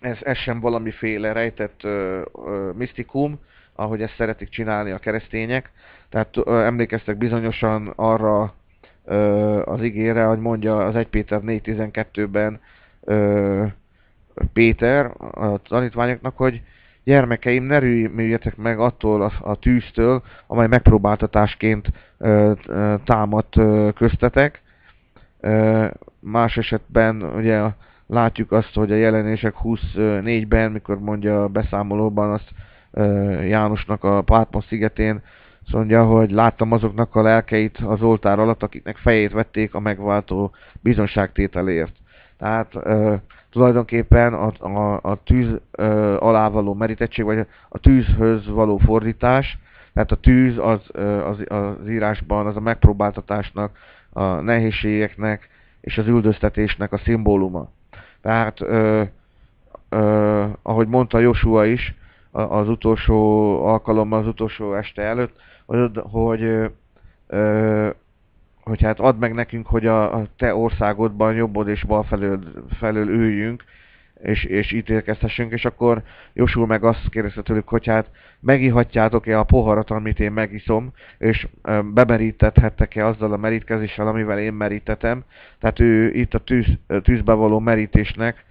ez, ez sem valamiféle rejtett ö, misztikum, ahogy ezt szeretik csinálni a keresztények. Tehát ö, emlékeztek bizonyosan arra ö, az igére, hogy mondja az 1 Péter 4.12-ben ö, Péter a tanítványoknak, hogy gyermekeim, ne rűmüljetek meg attól a, a tűztől, amely megpróbáltatásként ö, ö, támadt ö, köztetek. Ö, más esetben ugye látjuk azt, hogy a jelenések 24-ben, mikor mondja a beszámolóban azt Jánosnak a Pátmos szigetén, azt mondja, hogy láttam azoknak a lelkeit az oltár alatt, akiknek fejét vették a megváltó bizonságtételért. Tehát ö, tulajdonképpen a, a, a tűz ö, alá való merítettség, vagy a tűzhöz való fordítás, tehát a tűz az, az, az írásban az a megpróbáltatásnak, a nehézségeknek és az üldöztetésnek a szimbóluma. Tehát, ö, ö, ahogy mondta Joshua is az utolsó alkalommal, az utolsó este előtt, hogy, ö, hogy hát add meg nekünk, hogy a, a te országodban jobbod és bal felől, felől üljünk, és, és ítélkezhessünk, és akkor Josul meg azt kérdezte tőlük, hogy hát megihatjátok-e a poharat, amit én megiszom, és bemerítethettek-e azzal a merítkezéssel, amivel én merítetem. Tehát ő itt a tűz, tűzbe való merítésnek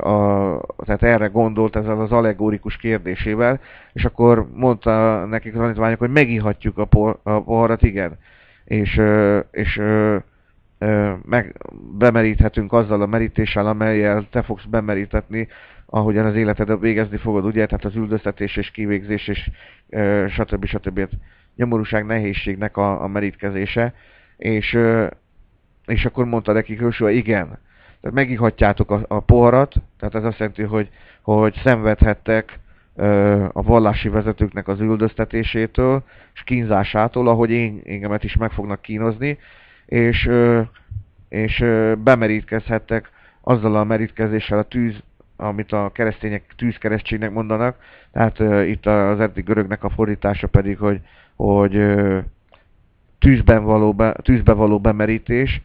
a, tehát erre gondolt ezzel az allegórikus kérdésével, és akkor mondta nekik a tanítványok, hogy megihatjuk a, por, a poharat, igen. És, és meg bemeríthetünk azzal a merítéssel, amelyel te fogsz bemerítetni, ahogyan az életed végezni fogod, ugye? Tehát az üldöztetés és kivégzés és stb. stb. nyomorúság, nehézségnek a, a merítkezése. És, és akkor mondta nekik Jósua, igen. Tehát megihatjátok a, a poharat, tehát ez azt jelenti, hogy, hogy szenvedhettek ö, a vallási vezetőknek az üldöztetésétől és kínzásától, ahogy én, engemet is meg fognak kínozni, és, és bemerítkezhettek azzal a merítkezéssel a tűz, amit a keresztények tűzkeresztségnek mondanak, tehát itt az eddig görögnek a fordítása pedig, hogy, hogy tűzben való be, tűzbe való bemerítés,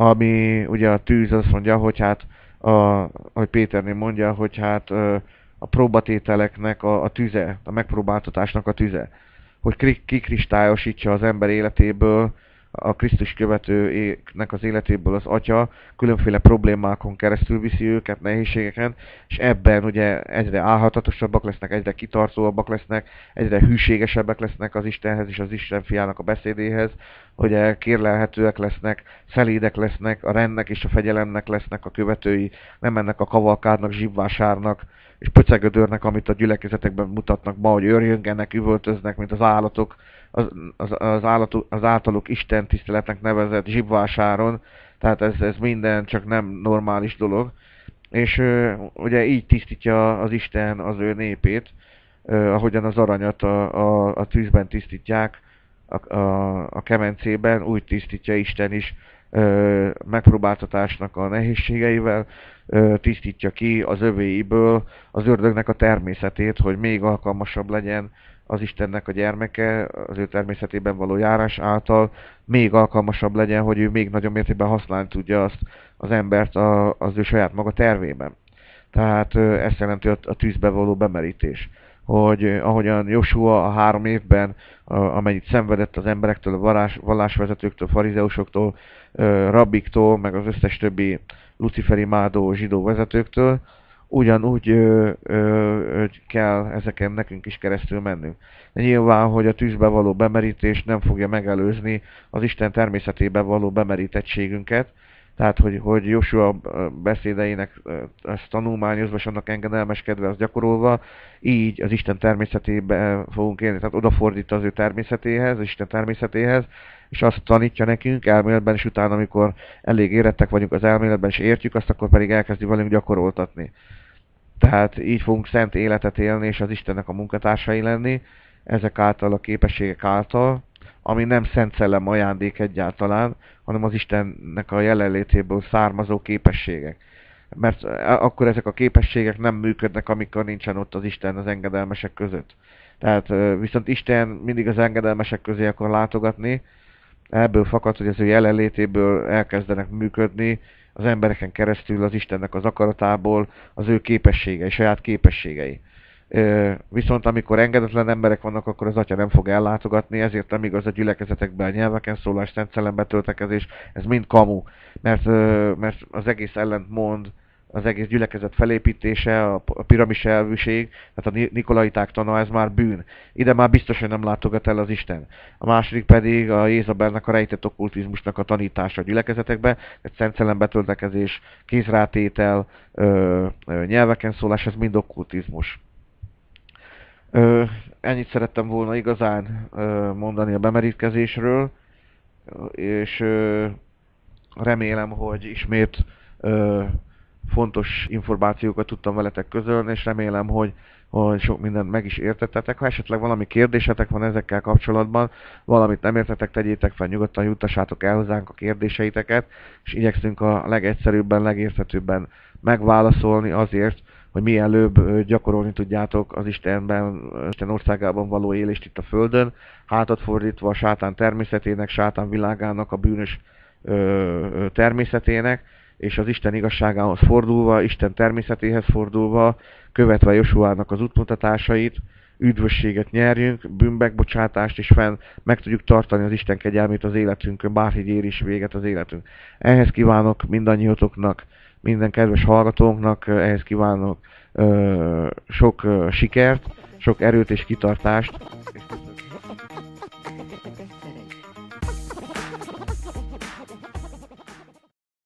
ami ugye a tűz azt mondja, hogy hát, a, ahogy Péternél mondja, hogy hát a próbatételeknek a, a tüze, a megpróbáltatásnak a tüze, hogy kikristályosítsa az ember életéből a Krisztus követőnek az életéből az atya különféle problémákon keresztül viszi őket, nehézségeken, és ebben ugye egyre állhatatosabbak lesznek, egyre kitartóabbak lesznek, egyre hűségesebbek lesznek az Istenhez és az Isten fiának a beszédéhez, ugye kérlelhetőek lesznek, szelédek lesznek, a rendnek és a fegyelemnek lesznek a követői, nem mennek a kavalkádnak, zsibvásárnak, és pöcegödörnek, amit a gyülekezetekben mutatnak ma, hogy őrjöngenek, üvöltöznek, mint az állatok, az, az, az, állatok, az általuk Isten tiszteletnek nevezett zsibvásáron, tehát ez, ez minden csak nem normális dolog. És ö, ugye így tisztítja az Isten az ő népét, ö, ahogyan az aranyat a, a, a tűzben tisztítják, a, a, a kemencében, úgy tisztítja Isten is ö, megpróbáltatásnak a nehézségeivel, ö, tisztítja ki az övéiből az ördögnek a természetét, hogy még alkalmasabb legyen az Istennek a gyermeke, az ő természetében való járás által még alkalmasabb legyen, hogy ő még nagyobb mértékben használni tudja azt az embert a, az ő saját maga tervében. Tehát ezt jelenti a, a tűzbe való bemerítés hogy ahogyan Joshua a három évben, amennyit szenvedett az emberektől, a vallás, vallásvezetőktől, farizeusoktól, rabbiktól, meg az összes többi luciferi mádó zsidó vezetőktől, ugyanúgy ö, ö, kell ezeken nekünk is keresztül mennünk. De nyilván, hogy a tűzbe való bemerítés nem fogja megelőzni az Isten természetében való bemerítettségünket, Tehát, hogy, hogy Joshua beszédeinek ezt tanulmányozva, és annak engedelmeskedve, azt gyakorolva, így az Isten természetébe fogunk élni. Tehát odafordít az ő természetéhez, az Isten természetéhez, és azt tanítja nekünk elméletben, és utána, amikor elég érettek vagyunk az elméletben, és értjük azt, akkor pedig elkezdi velünk gyakoroltatni. Tehát így fogunk szent életet élni, és az Istennek a munkatársai lenni, ezek által a képességek által, ami nem Szent Szellem ajándék egyáltalán, hanem az Istennek a jelenlétéből származó képességek. Mert akkor ezek a képességek nem működnek, amikor nincsen ott az Isten az engedelmesek között. Tehát viszont Isten mindig az engedelmesek közé akar látogatni, ebből fakad, hogy az ő jelenlétéből elkezdenek működni az embereken keresztül az Istennek az akaratából az ő képességei, saját képességei. Viszont amikor engedetlen emberek vannak, akkor az atya nem fog ellátogatni, ezért nem igaz a gyülekezetekben a nyelveken szólás, szent betöltekezés, ez mind kamu, mert, mert az egész ellent mond az egész gyülekezet felépítése, a piramis elvűség, tehát a nikolaiták tana, ez már bűn. Ide már biztos, hogy nem látogat el az Isten. A második pedig a Jézabelnek a rejtett okkultizmusnak a tanítása a gyülekezetekbe, tehát szent betöltekezés, kézrátétel, ö, ö, nyelveken szólás, ez mind okkultizmus. Ö, ennyit szerettem volna igazán ö, mondani a bemerítkezésről, és ö, remélem, hogy ismét ö, fontos információkat tudtam veletek közölni, és remélem, hogy, hogy sok mindent meg is értettetek. Ha esetleg valami kérdésetek van ezekkel kapcsolatban, valamit nem értetek, tegyétek fel, nyugodtan juttassátok el hozzánk a kérdéseiteket, és igyekszünk a legegyszerűbben, legérthetőbben megválaszolni azért, hogy mielőbb gyakorolni tudjátok az Istenben, Isten országában való élést itt a Földön, hátat fordítva a sátán természetének, sátán világának, a bűnös természetének, és az Isten igazságához fordulva, Isten természetéhez fordulva, követve Josuának az útmutatásait, üdvösséget nyerjünk, bűnbekbocsátást, és fenn meg tudjuk tartani az Isten kegyelmét az életünkön, bárhogy ér is véget az életünk. Ehhez kívánok mindannyiótoknak, minden kedves hallgatónknak ehhez kívánok sok sikert, sok erőt és kitartást. És.